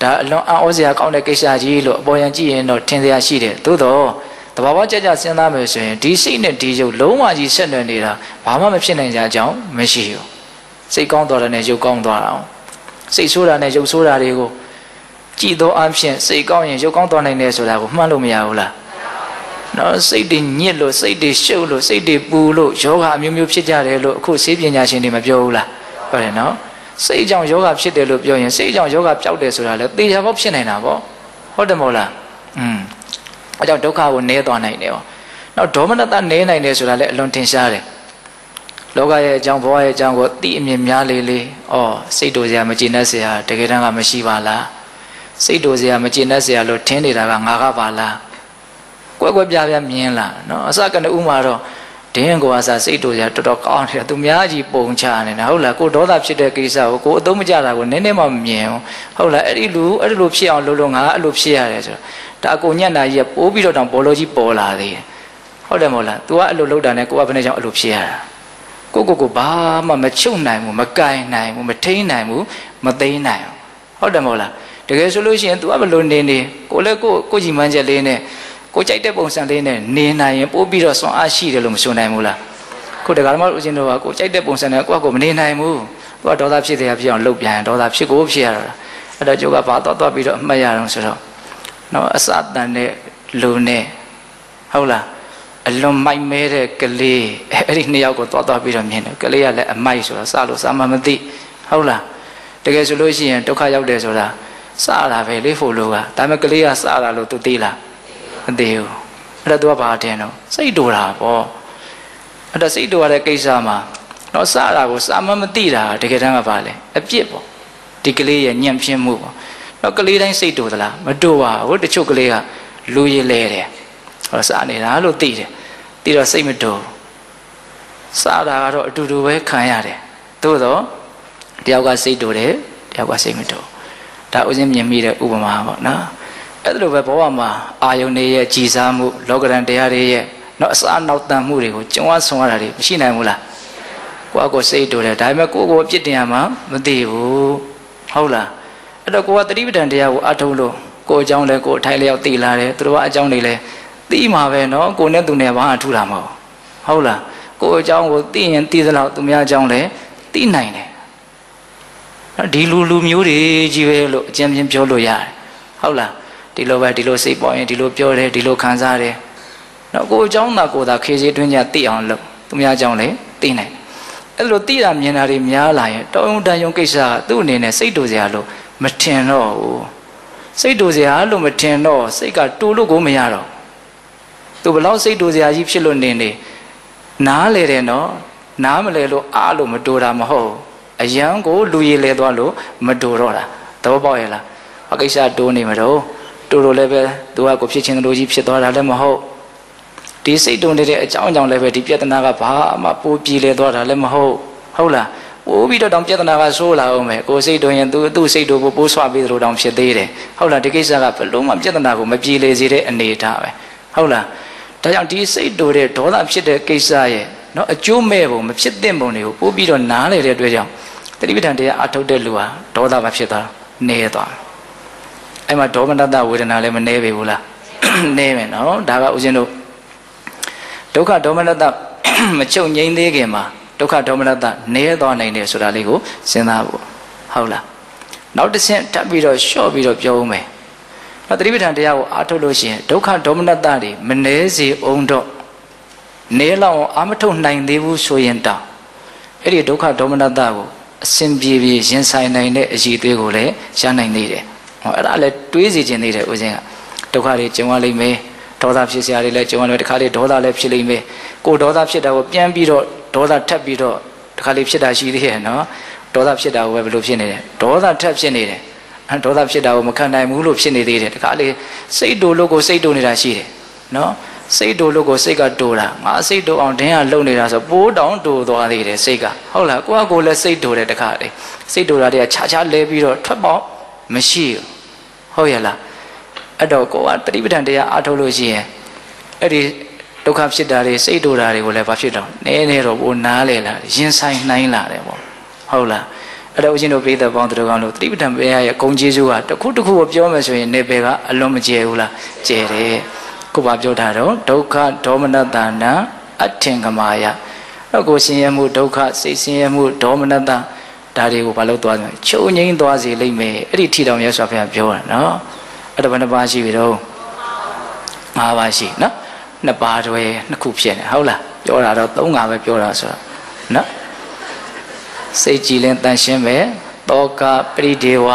ဒါအလွန်အံ့ဩစရာကောင်းတဲ့ကိစ္စကြီးလို့အပေါ်ယံကြည့်ရင်တော့ထင်စရာရှိတယ်သို့တော့တဘာဝကြကြစဉ်းစားမယ်ဆိုရင်ဒီစိတ်နဲ့ဒီရုပ်လုံးဝကြီးဆက်နွယ်နေတာဘာမှမဖြစ်နိုင်ကြအကြောင်းမရှိဘူးစိတ်ကောင်းသွားတယ်နဲ့ရုပ်ကောင်းသွားတာအောင် စိတ်ဆိုးတာနဲ့ရုပ်ဆိုးတာတွေကိုကြည်သောအဖြစ်စိတ်ကောင်းရင်ရုပ်ကောင်းသွားနိုင်တယ်ဆိုတာကိုမှတ်လို့မရဘူးလားနော်စိတ်တွေညစ်လို့စိတ်တွေရှုပ်လို့စိတ်တွေပူလို့ယောဂအမျိုးမျိုးဖြစ်ကြတယ်လို့အခုဆေးပညာရှင်တွေမပြောဘူးလားဟုတ်တယ်နော်စိတ်ကြောင့်ယောဂဖြစ်တယ်လို့ပြောရင်စိတ်ကြောင့်ယောဂပျောက်တယ်ဆိုတာလည်းသေချာပေါက်ဖြစ်နေတာပေါ့ဟုတ်တယ်မဟုတ်လားอืมအဲကြောင့်ဒုက္ခကိုနည်းသွားနိုင်တယ်ပေါ့နောက်ဒေါမနတနည်းနိုင်တယ်ဆိုတာလည်းအလွန်ထင်ရှားတယ် လောကရဲ့အကြောင်းဘဝရဲ့အကြောင်းကိုသိအမြင်များလေးလေးဩစိတ်တို့စရာမကျေနပ်စရာတကယ်တမ်းကမရှိပါလားစိတ်တို့စရာမကျေနပ်စရာလို့ထင်နေတာကငါကပါလားကွက်ကွက်ပြားပြားမြင်လားနော်အစကနဦးမှာတော့ဒင်းကိုအစားစိတ်တို့ရတော်တော်ကောင်းတယ်သူများကြီးပုံချနေတာဟုတ်လားကိုဒေါသဖြစ်တဲ့ကိစ္စကိုကိုအသုံးမကျတာကိုနည်းနည်းမှမမြင်ဘူးဟုတ်လားအဲ့ဒီလူအဲ့ဒီလိုဖြစ်အောင်လုပ်လို့ငါအဲ့လိုဖြစ်ရတယ်ဆိုတော့ဒါအကိုညံ့တာကြီးပိုးပြီးတော့တောင်ဘောလုံးကြီးပေါ်လာသေးတယ်ဟုတ်တယ်မဟုတ်လား तू ကအဲ့လိုလုပ်တာနဲ့ကိုကဘယ်နဲ့ကြောင့်အဲ့လိုဖြစ်ရတာ ကိုကိုကိုဘာမှမချုပ်နိုင်ဘူးမကင်နိုင်ဘူးမထိန်နိုင်ဘူးမသိမ်းနိုင်ဘူးဟုတ်တယ်မဟုတ်လားတကယ်ဆိုလို့ရှိရင် तू ကဘယ်လိုနေနေကိုလည်းကိုကိုကြည်မှန်းချက်လေးနဲ့ကိုကြိုက်တဲ့ပုံစံလေးနဲ့နေနိုင်ရင်ပို့ပြီးတော့စွမ်းအားရှိတယ်လို့မဆိုနိုင်ဘူးလားခုတက္ကရာမဦးဇင်းတို့ကကိုကြိုက်တဲ့ပုံစံနဲ့ကိုကကိုမနေနိုင်ဘူးသူကဒေါသဖြစ်တယ်ဖြစ်အောင်လုပ်ပြန်ဒေါသဖြစ်ကိုဖြစ်ရတာအဲ့တော့ကျုပ်ကဘာတော့တော့ပြီးတော့အမှတ်ရအောင်ဆိုတော့နော်အစတန်တဲ့လူနဲ့ဟဟုတ်လား အလွန်မိုက်မဲတဲ့ကလေးအဲ့ဒီနှစ်ယောက်ကိုသွားသွားပြီးတော့မြင်တယ်ကလေးကလည်းအမိုက်ဆိုတော့စလို့စမှမသိဟုတ်လားတကယ်ဆိုလို့ရှိရင်ဒုက္ခရောက်တယ်ဆိုတာစတာပဲလေဖို့လို့ကဒါပေမဲ့ကလေးကစတာလို့ तू သိလားမသိဘူးအဲ့တော့ तू ကဘာတင်တော့စိတ်တူတာပေါ့အဲ့တော့စိတ်တူရတဲ့ကိစ္စမှာတော့စတာကိုစာမမသိတာတကယ်တမ်းကဘာလဲအပြစ်ပေါ့ဒီကလေးရဲ့ညံ့ဖျင်းမှုပေါ့တော့ကလေးတိုင်းစိတ်တူသလားမတူပါဘူးတချို့ကလေးကလူရည်လဲတယ် ဟောစနေတာလို့သိတယ်သိတော့စိတ်မတူစတာကတော့အတူတူပဲခံရတယ်သို့တော့တယောက်ကစိတ်တူတယ်တယောက်ကစိတ်မတူဒါဥစဉ်မြင်မိတဲ့ဥပမာပေါ့နော်အဲ့လိုပဲဘဝမှာအာယုန်တွေရဲ့ကြည်စားမှုလောကရန်တရားတွေရဲ့နော်အစအနောက်တန်မှုတွေကိုကြုံရဆုံရတာတွေမရှိနိုင်ဘူးလားကိုယ့်အကိုစိတ်တူတယ်ဒါပေမဲ့ကိုယ့်ကိုအပြစ်တင်ရမှာမသိဘူးဟုတ်လားအဲ့တော့ကိုကတတိပဒံတရားကိုအထုံးလို့ကိုအကြောင်းလဲကိုအထိုင်လျောက်သိလာတယ်သူတို့ကအကြောင်းတွေလဲ သိမှာပဲနော်ကိုနဲ့သူနဲ့ဘာမှထူတာမဟုတ်ဟုတ်လားကိုအကြောင်းကိုသိရင်သိသလောက်သူများအကြောင်းလဲသိနိုင်တယ်ဒီလူလူမျိုးတွေကြီးပဲလို့အကျဉ်းချင်းပြောလို့ရတယ်ဟုတ်လားဒီလိုပဲဒီလိုစိတ်ပေါ်ရင်ဒီလိုပြောတယ်ဒီလိုခံစားတယ်နော်ကိုအကြောင်းသာကိုသာခေစီတွင်းကြသိအောင်လုပ်သူများအကြောင်းလဲသိနိုင်အဲ့လိုသိတာမြင်တာတွေများလာရင်တောင်းတန်ယုံကိစ္စကသူ့အနေနဲ့စိတ်တူစရာလို့မထင်တော့ဘူးစိတ်တူစရာလို့မထင်တော့စိတ်ကတူလို့ကိုမရတော့ သူဘလောက်စိတ်တူစရာကြီးဖြစ်လို့နေနေနားလေတယ်နော်နားမလဲလို့အားလို့မတူတာမဟုတ်အယံကိုလူရည်လဲသွားလို့မတူတော့တာသဘောပေါက်ရဲ့လားအကိစ္စတိုးနေမတော့တူတူလည်းပဲသူကကိုဖြစ်ချင်းလူကြီးဖြစ်သွားတာလည်းမဟုတ်ဒီစိတ်တုံနေတဲ့အကြောင်းအကြောင်းလည်းပဲဒီပြဿနာကဘာမှပိုးပြေလဲသွားတာလည်းမဟုတ်ဟုတ်လားပိုးပြီးတော့တောင်ပြဿနာကဆိုးလာအောင်မယ်ကိုစိတ်တုံရင်သူသူ့စိတ်တို့ကိုပိုးဆွပြီးသလိုတောင်ဖြစ်သေးတယ်ဟုတ်လားဒီကိစ္စကဘလုံးမှပြဿနာကိုမပြေလေစေတဲ့အနေထားပဲဟုတ်လား ဒါကြောင့်ဒီစိတ်တူတဲ့ဒေါသဖြစ်တဲ့ကိစ္စရဲ့နော်အကျိုးမဲ့ပုံမဖြစ်သင့်ပုံတွေကိုပို့ပြီးတော့နားလေတဲ့အတွက်ကြောင့်တတိပဋ္ဌာန်တရားအထုတ်တဲ့လူဟာဒေါသမဖြစ်သွားနေသွားအဲ့မှာဒေါမနတဝေဒနာလည်းမနေပေဘူးလားနေမယ်နော်ဒါကဦးဇင်းတို့ဒုက္ခဒေါမနတမချုပ်ငြိမ်းသေးခင်မှာဒုက္ခဒေါမနတနေသွားနိုင်တယ်ဆိုတာလေးကိုစဉ်းစားဖို့ဟုတ်လားနောက်တစ်ဆင့်ထပ်ပြီးတော့လျှော့ပြီးတော့ပြောဦးမယ် နော်တတိပဋ္ဌာန်တရားကိုအားထုတ်လို့ရှိရင်ဒုက္ခဒေါမနတတွေမနေစေအောင်တော့နေလောက်အောင်အာမထုတ်နိုင်သေးဘူးဆိုရင်တောင်အဲ့ဒီဒုက္ခဒေါမနတကိုအစဉ်ပြေပြေရင်ဆိုင်နိုင်တဲ့အည်သွေးကိုလည်းရနိုင်သေးတယ်ဟောအဲ့ဒါလည်းတွေးစီခြင်းသေးတယ်ဦးဇင်းကဒုက္ခတွေကြုံရလိမ့်မယ်ဒေါသဖြစ်စရာတွေလည်းကြုံရလို့တခါလေဒေါသလည်းဖြစ်လိမ့်မယ်ကိုဒေါသဖြစ်တာကိုပြန်ပြီးတော့ဒေါသထပ်ပြီးတော့တခါလေဖြစ်တာရှိသေးရဲ့နော်ဒေါသဖြစ်တာကိုပဲဘယ်လိုဖြစ်နေလဲဒေါသထပ်ဖြစ်နေတယ်အဲ ဒေါသဖြစ်တာကိုမခံနိုင်ဘူးလို့ဖြစ်နေသေးတယ်တခါလေစိတ်တူလို့ကိုစိတ်တူနေတာရှိတယ်နော်စိတ်တူလို့ကိုစိတ်ကတူတာငါစိတ်တူအောင်ဒင်းကလုံနေတာဆိုပိုးတောင်တူသွားသေးတယ်စိတ်ကဟုတ်လားကိုကကိုလည်းစိတ်တူတယ်တခါလေစိတ်တူတာတွေကခြားခြားလဲပြီးတော့ထွက်ပေါက်မရှိဘူးဟုတ်ရလားအဲ့တော့ကိုကတတိပဋ္ဌာန်တရားအားထုတ်လို့ရှိရင်အဲ့ဒီဒုက္ခဖြစ်တာတွေစိတ်တူတာတွေကိုလည်းဘာဖြစ်တော့နည်းနည်းတော့ဘိုးနားလေလာရင်ဆိုင်နိုင်လာတယ်ပေါ့ဟုတ်လား အဲ့တော့ဦးဇင်းတို့ပြည်သက်ပေါင်းတို့ကောင်လို့တတိပဋ္ဌာန်ဘုရားရဲ့ဂုံကျေးဇူးကတစ်ခုတစ်ခုကိုပြောမယ်ဆိုရင်နေပေကအလွန်မကျယ်ဘူးလားကျယ်တယ်ကိုဘာပြောထားတော့ဒုက္ခဒေါမနတနာအထင်ကမာယတော့ကိုဆင်းရဲမှုဒုက္ခစိတ်ဆင်းရဲမှုဒေါမနတဒါတွေကိုဘာလို့သွားတယ်ချုပ်ငိမ့်သွားစေလိမ့်မယ်အဲ့ဒီထီတော်မြတ်စွာဘုရားပြောတာနော်အဲ့ဒါဘယ်နှပါးရှိပြီတော့၅ပါးရှိနော်နှစ်ပါးတွဲနှစ်ခုဖြစ်နေဟုတ်လားပြောတာတော့သုံးငါပဲပြောတာဆိုတော့နော် စိတ်ကြည်လင်တန်ရှင်းပဲတောကပရိဒေဝ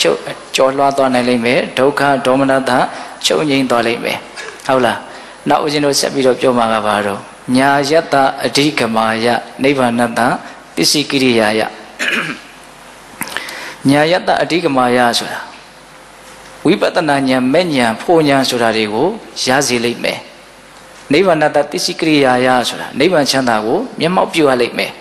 ချုပ်ကြော်လွှားသွားနိုင်လိမ့်မယ်ဒုက္ခဒေါမနတချုပ်ငိမ့်သွားလိမ့်မယ်ဟုတ်လားနောက်ဦးဇင်းတို့ဆက်ပြီးတော့ပြောမှာကဘာတော့ညာယတ္တအဓိကမာယနိဗ္ဗာနတ္တပစ္စည်းကိရိယာယညာယတ္တအဓိကမာယဆိုတာဝိပဿနာဉာဏ်မဲ့ဉာဏ်ဖို့ဉာဏ်ဆိုတာတွေကိုရစေလိမ့်မယ်နိဗ္ဗာနတ္တပစ္စည်းကိရိယာယဆိုတာနိဗ္ဗာန်ချမ်းသာကိုမျက်မှောက်ပြုရလိမ့်မယ်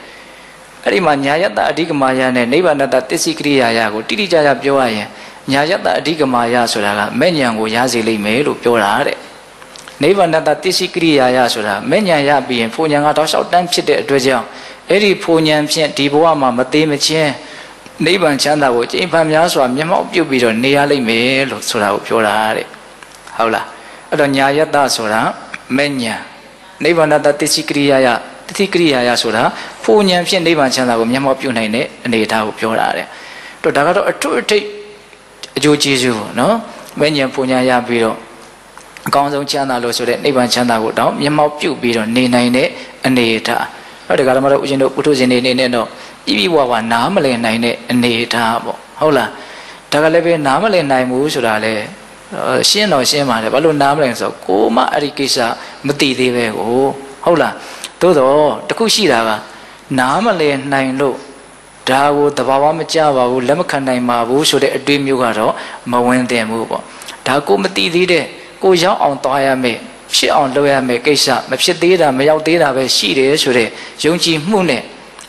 အဲ့ဒီမှာညာယတ္တအဓိကမာယနဲ့နိဗ္ဗာနတ္တပစ္စည်းကိရိယာယကိုတိတိကျကျပြောရရင်ညာယတ္တအဓိကမာယဆိုတာကမဲ့ဉာဏ်ကိုရစေလိမ့်မယ်လို့ပြောတာတဲ့နိဗ္ဗာန်တတ္တိရှိကိရိယာယဆိုတာမဲ့ညာရပြီးရင်ဖူညာကတောက်လျှောက်တန်းဖြစ်တဲ့အတွက်ကြောင့်အဲ့ဒီဖူညာဖြင့်ဒီဘဝမှာမသေးမချင်းနိဗ္ဗာန်ချမ်းသာကိုကျင့်ဖန်များစွာမျက်မှောက်ပြုပြီးတော့နေရလိမ့်မယ်လို့ဆိုတာကိုပြောတာတဲ့ဟုတ်လားအဲ့တော့ညာယတ္တဆိုတာမဲ့ညာနိဗ္ဗာန်တတ္တိရှိကိရိယာယ တတိကိရိယာယဆိုတာဖူညာဖြင့်နိဗ္ဗာန်ချမ်းသာကိုမျက်မှောက်ပြုနိုင်တဲ့အနေအထားကိုပြောတာတဲ့တော့ဒါကတော့အထွတ်အထိပ်အကျိုးကျေးဇူးပေါ့နော်မဲ့ညာဖူညာရပြီးတော့အကောင်းဆုံးချမ်းသာလို့ဆိုတဲ့နိဗ္ဗာန်ချမ်းသာကိုတော့မျက်မှောက်ပြုတ်ပြီးတော့နေနိုင်တဲ့အနေအထားဟောဒီကရမတို့ဦးဇင်းတို့ပုထုဇဉ်တွေနေနဲ့တော့ပြပြဝဝနားမလည်နိုင်တဲ့အနေအထားပေါ့ဟုတ်လားဒါကလည်းပဲနားမလည်နိုင်ဘူးဆိုတာလေရှင်းတော့ရှင်းပါတယ်ဘာလို့နားမလည်ဆိုတော့ကိုမအဲ့ဒီကိစ္စမသိသေးပဲကိုဟုတ်လား သို့တော့တခုရှိတာကနားမလည်နိုင်လို့ဒါကိုတဘာဝမကြပါဘူးလက်မခံနိုင်ပါဘူးဆိုတဲ့အတွေ့မျိုးကတော့မဝင်သင့်ဘူးပေါ့ဒါကိုမသိသေးတဲ့ကိုရောက်အောင်သွားရမယ်ဖြစ်အောင်လုပ်ရမယ်ကိစ္စမဖြစ်သေးတာမရောက်သေးတာပဲရှိတယ်ဆိုတဲ့ယုံကြည်မှုနဲ့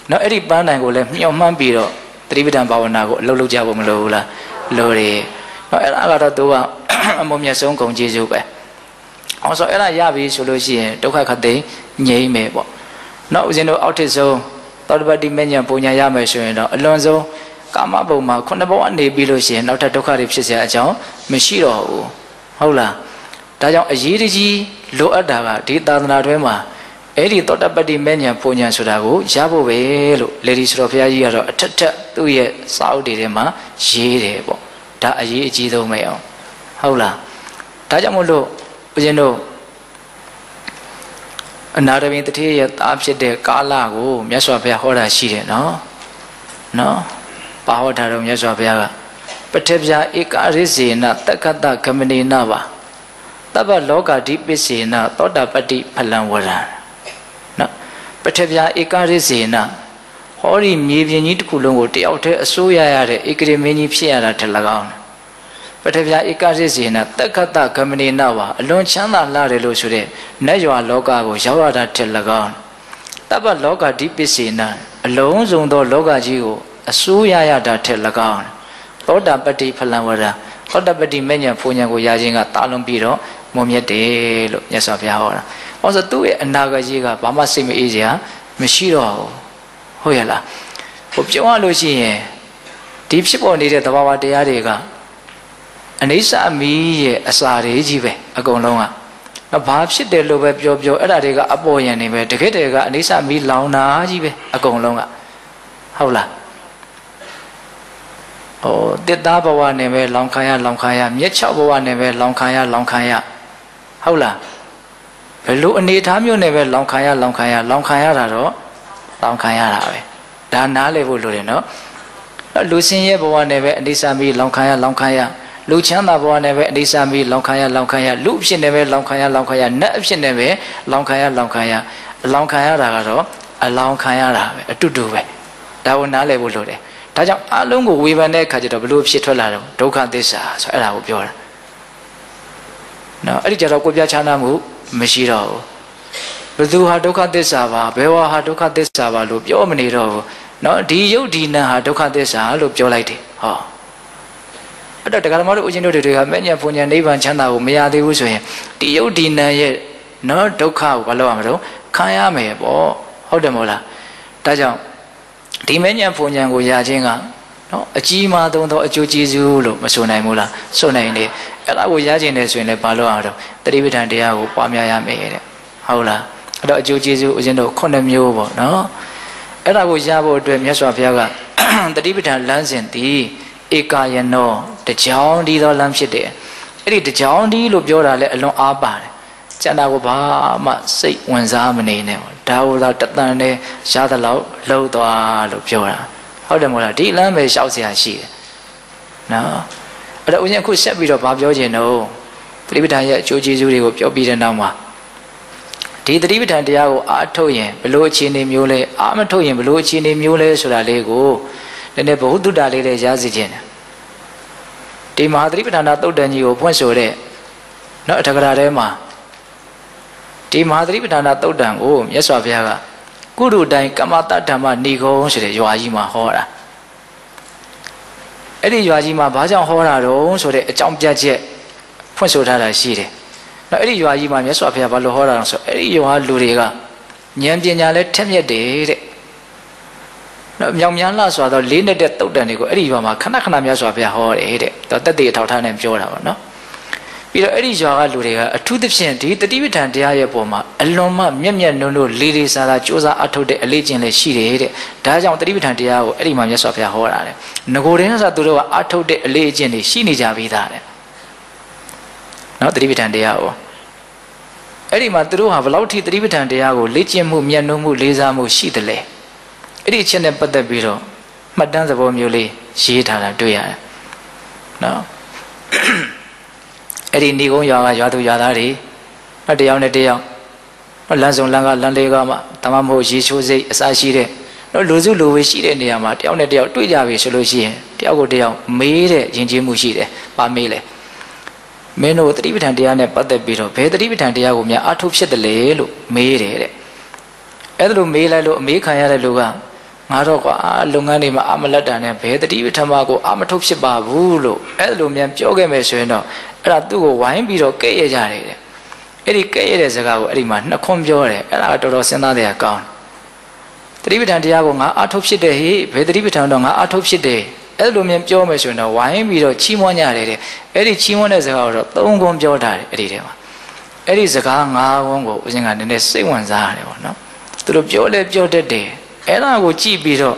เนาะအဲ့ဒီပန်းတိုင်ကိုလည်းမျှော်မှန်းပြီးတော့သတိပဋ္ဌာန်ဘာဝနာကိုအလုပ်လုပ်ကြဖို့မလိုဘူးလားလိုတယ်เนาะအဲ့ဒါကတော့သူကအမုံမြတ်ဆုံးဂုံကျေးဇူးပဲအောင်ဆိုအဲ့ဒါရပြီဆိုလို့ရှိရင်ဒုက္ခခတ်သိငြိမ့်မယ်ပေါ့ ေါ့ เนาะဦးဇင်းတို့အောက်ထစ်ဆုံးသောတပတိမဉ္ဇဉ်ပုံညာရမယ်ဆိုရင်တော့အလွန်ဆုံးကာမဘုံမှာခုနှစ်ဘဝနေပြီးလို့ရှိရင်နောက်ထပ်ဒုက္ခတွေဖြစ်เสียအကြောင်းမရှိတော့ဘူးဟုတ်လားဒါကြောင့်အရေးတကြီးလိုအပ်တာကဒီသာသနာတွင်းမှာအဲ့ဒီသောတပတိမဲ့ညာပုံညာဆိုတာကိုရဖို့ပဲလို့လေဒီစတော်ဘုရားကြီးကတော့အထက်ထက်သူ့ရဲ့စာအုပ်တွေထဲမှာရေးတယ်ပေါ့ဒါအရေးအကြီးဆုံးပဲအောင်ဟုတ်လားဒါကြောင့်မို့လို့ဦးဇင်းတို့ အနာရဝိတတိရဲ့သားဖြစ်တဲ့ကာလကိုမြတ်စွာဘုရားဟောတာရှိတယ်နော်နော်ပါဟောတာတော့မြတ်စွာဘုရားကပထဗျာဧကရိစေနတက္ကတကမဏေနပါတပ္ပလောကဓိပစ္စေနသောတာပတ္တိဖလံဝရံနော်ပထဗျာဧကရိစေနဟောဒီမြေပြင်ကြီးတစ်ခုလုံးကိုတယောက်တည်းအစိုးရရတဲ့ဧကရေမင်းကြီးဖြစ်ရတာတ၎င်း ပထဗျာဧကရိစေနတက္ကတကမဏေနပါအလွန်ချမ်းသာလာတယ်လို့ဆိုတဲ့နတ်ရွာလောကကိုရောက်ရတာတ၎င်းတပ္ပလောကဓိပစ္စေနအလုံးစုံသောလောကကြီးကိုအစိုးရရတာထက်၎င်းသောတာပတ္တိဖလံဝရသောတာပတ္တိမဉ္ဇဉ်ဖူဉ္ဇဉ်ကိုရခြင်းကတာလုံးပြီးတော့မွန်မြတ်တယ်လို့မြတ်စွာဘုရားဟောတာ။ဟောဆိုသူ့ရဲ့အနာဂတ်ကြီးကဘာမှစိတ်မအေးစရာမရှိတော့ဘူး။ဟုတ်ရဲ့လား။ဟိုပြောရလို့ရှိရင်ဒီဖြစ်ပေါ်နေတဲ့သဘာဝတရားတွေကအ နိစ္စမီးရဲ့အစာတွေကြီးပဲအကုန်လုံးက။ဘာဖြစ်တယ်လို့ပဲပြောပြောအဲ့ဒါတွေကအပေါ်ယံနေပဲတကယ်တည်းကအနိစ္စမီးလောင်တာကြီးပဲအကုန်လုံးကဟုတ်လား။ဟိုတစ်သားဘဝနဲ့ပဲလောင်ခံရလောင်ခံရမြက်ချောက်ဘဝနဲ့ပဲလောင်ခံရလောင်ခံရဟုတ်လားဘယ်လိုအနေထားမျိုးနဲ့ပဲလောင်ခံရလောင်ခံရလောင်ခံရတာတော့လောင်ခံရတာပဲဒါနားလည်ဖို့လိုတယ်နော်လူစင်းရဲ့ဘဝနဲ့ပဲအနိစ္စမီလောင်ခံရလောင်ခံရ လူချမ်းသာဘဝနဲ့ပဲအနိစ္စမီလောင်ခံရလောင်ခံရလူအဖြစ်နဲ့ပဲလောင်ခံရလောင်ခံရနတ်အဖြစ်နဲ့ပဲလောင်ခံရလောင်ခံရလောင်ခံရတာကတော့အလောင်ခံရတာပဲအတူတူပဲဒါကိုနားလည်ဖို့လိုတယ်ဒါကြောင့်အလုံးကိုဝေဖန်တဲ့အခါကျတော့ဘလို့ဖြစ်ထွက်လာတော့ဒုက္ခသစ္စာဆိုအဲ့ဒါကိုပြောတာနော်အဲ့ဒီကြတော့ကိုပြချမ်းသာမှုမရှိတော့ဘူးဘယ်သူဟာဒုက္ခသစ္စာပါဘယ်ဝါဟာဒုက္ခသစ္စာပါလို့ပြောမနေတော့ဘူးနော်ဒီယုတ်ဒီနံဟာဒုက္ခသစ္စာလို့ပြောလိုက်တယ်ဟော အဲ့တော့တရားဓမ္မတို့ဦးချင်းတို့တွေကမဲ့ညာဘုံညာနိဗ္ဗာန်ချမ်းသာကိုမရသေးဘူးဆိုရင်ဒီယုတ်ဒီနံရဲ့နော်ဒုက္ခကိုဘာလို့ရမလို့ခံရမယ်ပေါ့ဟုတ်တယ်မို့လားဒါကြောင့်ဒီမဉ္ဇဉ်ဘုံဉဏ်ကိုရခြင်းကနော်အကြီးမားဆုံးသောအကျိုးကျေးဇူးလို့မဆိုနိုင်ဘူးလားဆိုနိုင်တယ်အဲ့ဒါကိုရခြင်းတယ်ဆိုရင်လည်းဘာလို့အောင်တော့တတိပဋ္ဌာန်တရားကိုပွားများရမယ်တဲ့ဟုတ်လားအဲ့တော့အကျိုးကျေးဇူးဦးဇင်းတို့ခုနှစ်မျိုးပေါ့နော်အဲ့ဒါကိုရဖို့အတွက်မြတ်စွာဘုရားကတတိပဋ္ဌာန်လမ်းစဉ်ဒီ ဧကာယနောတကြောင်ဒီသောလမ်းဖြစ်တယ်အဲ့ဒီတကြောင်ဒီလို့ပြောတာလည်းအလွန်အားပါတယ်ကျန်တာကိုဘာမှစိတ်ဝင်စားမနေနဲ့ပေါ့ဒါဟိုသာတတန်နဲ့ရသလောက်လှုပ်သွားလို့ပြောတာဟုတ်တယ်မို့လားဒီလမ်းပဲရှောက်เสียရှိတယ်နော်အဲ့တော့ဦးဇင်းအခုဆက်ပြီးတော့ဗာပြောခြင်းတော့သတိပဋ္ဌာန်ရဲ့အကျိုးကျေးဇူးတွေကိုပြောပြီးတဲ့နောက်မှာဒီသတိပဋ္ဌာန်တရားကိုအားထုတ်ရင်ဘလို့အခြေအနေမျိုးလဲအားမထုတ်ရင်ဘလို့အခြေအနေမျိုးလဲဆိုတာလေးကို နည်းနည်းဘ ഹു တုတ္တလေးနဲ့ရစီခြင်းတယ်ဒီမဟာသတိပဋ္ဌာန်သုတ်တန်ကြီးကိုဖွင့်ဆိုတဲ့နော်အထကရာထဲမှာဒီမဟာသတိပဋ္ဌာန်သုတ်တန်ကိုမြတ်စွာဘုရားကကုရုတိုင်းကမ္မတဓမ္မဏီကုံဆိုတဲ့ရွာကြီးမှာဟောတာအဲ့ဒီရွာကြီးမှာဘာကြောင့်ဟောတာတော့ဆိုတဲ့အကြောင်းပြချက်ဖွင့်ဆိုထားတာရှိတယ်။နောက်အဲ့ဒီရွာကြီးမှာမြတ်စွာဘုရားဘာလို့ဟောတာလဲဆိုအဲ့ဒီရွာလူတွေကဉာဏ်ပညာလဲထက်မြက်တယ်တဲ့။ နောက်မြောင်များလှစွာသောလေးနဲ့တဲ့တုတ်တန်တွေကိုအဲ့ဒီရွာမှာခဏခဏမြတ်စွာဘုရားဟောတယ်တဲ့။တော့တက်တည်အထောက်ထားနဲ့ပြောတာပါနော်။ပြီးတော့အဲ့ဒီရွာကလူတွေကအထူးသဖြင့်ဒီတတိပဋ္ဌာန်တရားရဲ့ပုံမှာအလွန်မှမျက်မျက်နှုံနှုံလေးလေးစားစားစ조사အထုတ်တဲ့အလေးကျင့်လည်းရှိတယ်တဲ့ဒါကြောင့်တတိပဋ္ဌာန်တရားကိုအဲ့ဒီမှာမြတ်စွာဘုရားဟောတာတဲ့ငကိုတည်းကဆိုသူတို့ကအထုတ်တဲ့အလေးအကျင့်တွေရှိနေကြပြီးသားတဲ့နော်တတိပဋ္ဌာန်တရားကိုအဲ့ဒီမှာသူတို့ဟာဘယ်လောက်ထိတတိပဋ္ဌာန်တရားကိုလေ့ကျင့်မှုမျက်နှာမှုလေးစားမှုရှိသလဲ အဲ့ဒီအချက်နဲ့ပတ်သက်ပြီးတော့မှတ်တမ်းသဘောမျိုးလေးရေးထားတာတွေ့ရတယ်နော်အဲ့ဒီဏီကုန်းရွာကရွာသူရွာသားတွေနောက်တယောက်နဲ့တယောက်လမ်းစုံလမ်းကလမ်းလေးကမှတမမဟုတ်ရေချိုးစိတ်အစရှိတဲ့တော့လူစုလူဝေးရှိတဲ့နေရာမှာတယောက်နဲ့တယောက်တွေ့ကြပြီဆိုလို့ရှိရင်တယောက်ကိုတယောက်မေးတဲ့ယဉ်ကျေးမှုရှိတယ်။ပါမေးလေ။မင်းတို့တတိပဋ္ဌာန်တရားနဲ့ပတ်သက်ပြီးတော့ဘယ်တတိပဋ္ဌာန်တရားကိုများအထုဖြစ်တယ်လေလို့မေးတယ်တဲ့။အဲ့ဒါလိုမေးလိုက်လို့အမေးခံရတဲ့လူက ငါတော့ကွာလုပ်ငန်းတွေမှာအမလတ်တာနဲ့ဘယ်တတိပဋ္ဌာန်မကိုအမထုတ်ဖြစ်ပါဘူးလို့အဲ့ဒါလိုမြန်ပြောခဲ့မယ်ဆိုရင်တော့အဲ့ဒါသူ့ကိုဝိုင်းပြီးတော့ကဲ့ရဲ့ကြတယ်တဲ့။အဲ့ဒီကဲ့ရဲ့တဲ့စကားကိုအဲ့ဒီမှာနှခွန်းပြောတယ်အဲ့ဒါကတော်တော်စဉ်းစားတဲ့အကောင်းတတိပဋ္ဌာန်တရားကိုငါအထုတ်ဖြစ်တယ်ဟေ့ဘယ်တတိပဋ္ဌာန်တော့ငါအထုတ်ဖြစ်တယ်အဲ့လိုမျိုးပြောမယ်ဆိုရင်တော့ဝိုင်းပြီးတော့ချီးမွမ်းကြတယ်တဲ့အဲ့ဒီချီးမွမ်းတဲ့စကားကိုတော့သုံးခွန်းပြောထားတယ်အဲ့ဒီထဲမှာအဲ့ဒီစကား၅ခွန်းကိုဦးဇင်းကနည်းနည်းစိတ်ဝင်စားရတယ်ပေါ့နော်သူတို့ပြောလဲပြောတတ်တယ် အဲ့ဒါကိုကြည့်ပြီးတော့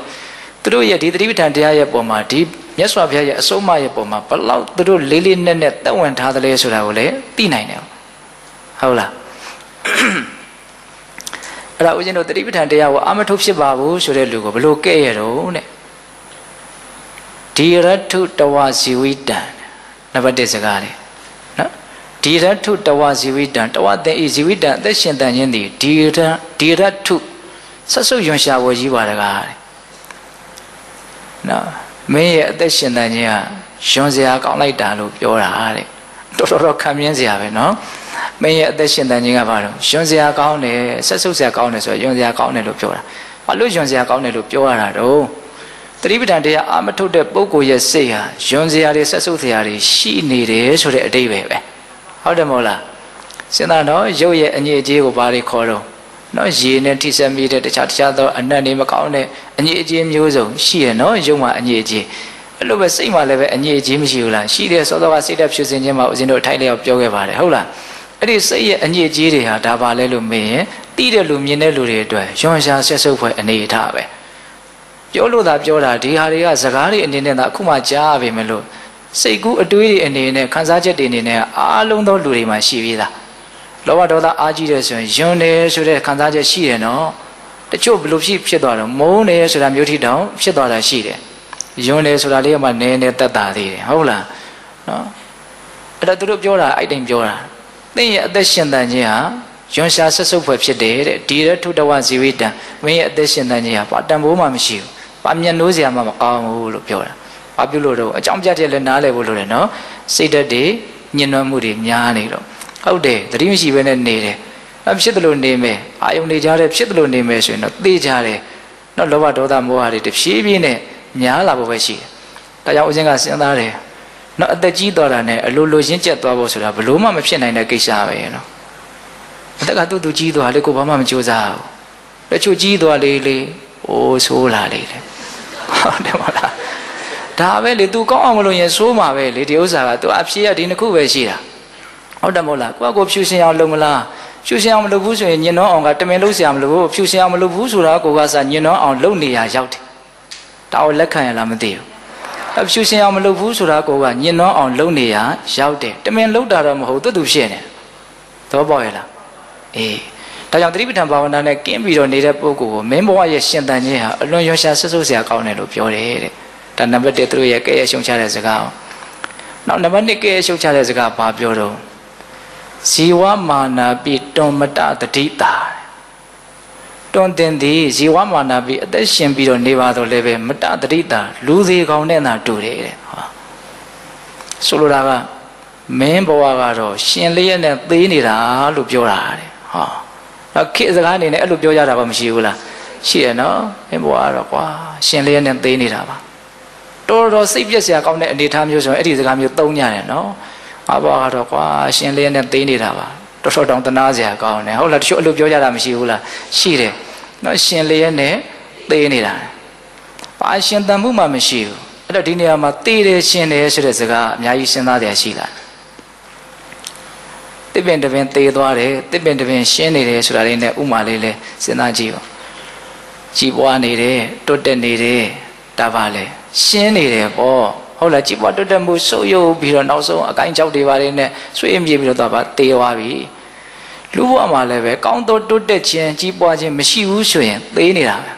သူတို့ရဲ့ဒီတတိပဋ္ဌာန်တရားရဲ့ပုံမှာဒီမြတ်စွာဘုရားရဲ့အဆုံးအမရဲ့ပုံမှာဘလောက်သူတို့လေးလေးနက်နက်သက်ဝင်ထားသလဲဆိုတာကိုလည်းသိနိုင်တယ်ဟုတ်လားအဲ့ဒါဦးဇင်းတို့တတိပဋ္ဌာန်တရားကိုအာမထုတ်ဖြစ်ပါဘူးဆိုတဲ့လူကိုဘလို့ကဲ့ရတော့တဲ့ဒီရထုတဝဇီဝိတံနံပါတ်1စကားလေနော်ဒီရထုတဝဇီဝိတံတဝတဲ့ဤဇီဝိတံအသက်ရှင်တန်ခြင်းသည်ဒီရဒီရထု ဆက်စုပ်ယွန်ရှာဝယ်ကြီးပါတကားတဲ့နော်မင်းရဲ့အသက်ရှင်တန်ခြင်းဟာယွန်စရာကောင်းလိုက်တာလို့ပြောတာတဲ့တော်တော်ခံမြင်စရာပဲနော်မင်းရဲ့အသက်ရှင်တန်ခြင်းကဘာလို့ယွန်စရာကောင်းတယ်ဆက်စုပ်စရာကောင်းတယ်ဆိုတော့ယွန်စရာကောင်းတယ်လို့ပြောတာဘာလို့ယွန်စရာကောင်းတယ်လို့ပြောရတာတော့တတိပဋ္ဌာန်တရားအာမထုတ်တဲ့ပုဂ္ဂိုလ်ရဲ့စိတ်ဟာယွန်စရာတွေဆက်စုပ်စရာတွေရှိနေတယ်ဆိုတဲ့အတိတ်ပဲပဲဟုတ်တယ်မဟုတ်လားစဉ်းစားတော့ရုပ်ရဲ့အငြိအကျေးကိုဘာတွေခေါ်တော့ နော်ရေနဲ့ထိစပ်မိတဲ့တခြားတခြားသောအနတ်နေမကောင်းတဲ့အငြိအကျေးမျိုးစုံရှိရနော်ရုပ်မှာအငြိအကျေးအဲ့လိုပဲစိတ်မှာလည်းပဲအငြိအကျေးမရှိဘူးလားရှိတယ်စောစောကစိတ်ဓာတ်ဖြစ်စဉ်ချင်းမှာဦးဇင်းတို့အထိုက်လျောက်ပြောခဲ့ပါတယ်ဟုတ်လားအဲ့ဒီစိတ်ရဲ့အညစ်အကြေးတွေဟာဒါပါလဲလို့မေးရင်တိတဲ့လူမြင်တဲ့လူတွေအတွက်ရွံရှာဆက်ဆုပ်ဖွယ်အနေအထားပဲပြောလို့သာပြောတာဒီဟာတွေကစကားတွေအနေနဲ့သာအခုမှကြားပြီမလို့စိတ်ကူးအတွေးတွေအနေနဲ့ခံစားချက်တွေအနေနဲ့အားလုံးသောလူတွေမှာရှိပြီးသား လောဘဒေါသအားကြီးတယ်ဆိုရင်ယွန်းတယ်ဆိုတဲ့ခံစားချက်ရှိတယ်နော်တချို့ဘလို့ဖြစ်ဖြစ်သွားတော့မုန်းတယ်ဆိုတာမျိုးထိတောင်ဖြစ်သွားတာရှိတယ်ယွန်းတယ်ဆိုတာလေးကမှနည်းနည်းတက်တာသေးတယ်ဟုတ်လားနော်အဲ့တော့သူတို့ပြောတာအဲ့တိုင်ပြောတာသင်ရဲ့အသက်ရှင်တန်ခြင်းဟာယွန်ရှာဆက်စုပ်ဖွယ်ဖြစ်တယ်တဲ့ဒီရထုတဝဇီဝိတံမင်းရဲ့အသက်ရှင်တန်ခြင်းဟာဘာတန်ဖိုးမှမရှိဘူးဘာမျက်နှိုးစရာမှမကောင်းဘူးလို့ပြောတာဘာပြုလို့တော့အကြောင်းပြချက်လည်းနားလည်ဖို့လိုတယ်နော်စိတ်ဓာတ်တွေညှဉ်းနှွမ်းမှုတွေများနေတော့ ဟုတ်တယ်သတိမရှိဘဲနဲ့နေတယ်အဖြစ်တယ်လို့နေမယ်အာယုန်နေကြတယ်ဖြစ်တယ်လို့နေမယ်ဆိုရင်တော့သိကြတယ်နော်လောဘဒေါသမောဟတွေတဖြည်းဖြည်းနဲ့များလာဖို့ပဲရှိတယ်ဒါကြောင့်ဦးဇင်းကစဉ်းစားတယ်နော်အသက်ကြီးသွားတာနဲ့အလိုလိုရင့်ကျက်သွားဖို့ဆိုတာဘလို့မှမဖြစ်နိုင်တဲ့ကိစ္စပဲနော်အသက်ကတူတူကြီးသွားလေကိုဘာမှမကြိုးစားဘူးတချို့ကြီးသွားလေလေအိုးဆိုးလာလေတယ်ဟုတ်တယ်မလားဒါပဲလေ तू ကောင်းအောင်မလို့ရင်ဆိုးမှာပဲလေဒီဥစ္စာက तू အဖြေရဒီနှစ်ခုပဲရှိတာ ဟုတ်တယ်မဟုတ်လားကိုယ့်ကိုဖြူရှင်အောင်လုပ်မလားဖြူရှင်အောင်မလုပ်ဘူးဆိုရင်ညင်နှောအောင်ကတမင်လို့ဆရာမလို့ဖြူရှင်အောင်မလုပ်ဘူးဆိုတာကိုကစားညင်နှောအောင်လုပ်နေရရောက်တယ်ဒါကိုလက်ခံရလားမသိဘူးအဖြူရှင်အောင်မလုပ်ဘူးဆိုတာကိုကညင်နှောအောင်လုပ်နေရရောက်တယ်တမင်လုပ်တာတော့မဟုတ်သူ့သူဖြစ်နေသဘောပေါက်ရလားအေးဒါကြောင့်သတိပဋ္ဌာန်ဘာဝနာနဲ့ကင်းပြီးတော့နေတဲ့ပုဂ္ဂိုလ်ကိုမင်းဘဝရဲ့ရှင်တန်ခြင်းဟာအလွန်ရောရှာဆွဆုဆရာကောင်းတယ်လို့ပြောတယ်တဲ့ဒါနံပါတ်1သူတို့ရဲ့ကဲရဲ့ရှုံချတဲ့စကားအောင်နောက်နံပါတ်2ကဲရဲ့ရှုံချတဲ့စကားဘာပြောတော့ ဇီဝမာနာပိတွန်မတတတိတာတွန်တင်သည်ဇီဝမာနာပိအသက်ရှင်ပြီးတော့နေပါတော့လည်းပဲမတတတိတာလူသေးကောင်နဲ့သာတူတယ်တဲ့ဟောဆိုလိုတာကမင်းဘဝကတော့ရှင်လျက်နဲ့သေးနေတာလို့ပြောတာတဲ့ဟောတော့ခေစကားအနေနဲ့အဲ့လိုပြောကြတာပါမရှိဘူးလားရှိရနော်မင်းဘဝကတော့ကွာရှင်လျက်နဲ့သေးနေတာပါတော်တော်စိတ်ပြက်စရာကောင်းတဲ့အနေအထားမျိုးဆိုရင်အဲ့ဒီစကားမျိုးသုံးကြတယ်နော် အဘကတော့ကွာရှင်လျက်နဲ့သေးနေတာပါတော်တော်တောင်တနာစရာကောင်းတယ်ဟုတ်လားတချို့အဲ့လိုပြောကြတာမရှိဘူးလားရှိတယ်နော်ရှင်လျက်နဲ့သေးနေတာဘာရှင်တန်မှုမှမရှိဘူးအဲ့တော့ဒီနေရာမှာသေတယ်ရှင်တယ်ဆိုတဲ့စကားအများကြီးစဉ်းစားတယ်ရှိလားတစ်ပင်တစ်ပင်သေသွားတယ်တစ်ပင်တစ်ပင်ရှင်းနေတယ်ဆိုတာလေးနဲ့ဥမာလေးလဲစဉ်းစားကြည့်ပါကြည်ပွားနေတယ်တွတ်တက်နေတယ်ဒါပါလေရှင်းနေတယ်ပေါ့ ဟဟုတ်လားကြည်ပွားတွတ်တက်မှုဆုပ်ယုပ်ပြီးတော့နောက်ဆုံးအကိုင်းကြောက်တွေပါလေနဲ့ဆွေးမြေပြီးတော့သွားပါတေးသွားပြီလူဘဝမှာလည်းပဲကောင်းသောတွတ်တက်ခြင်းကြီးပွားခြင်းမရှိဘူးဆိုရင်သေးနေတာပဲ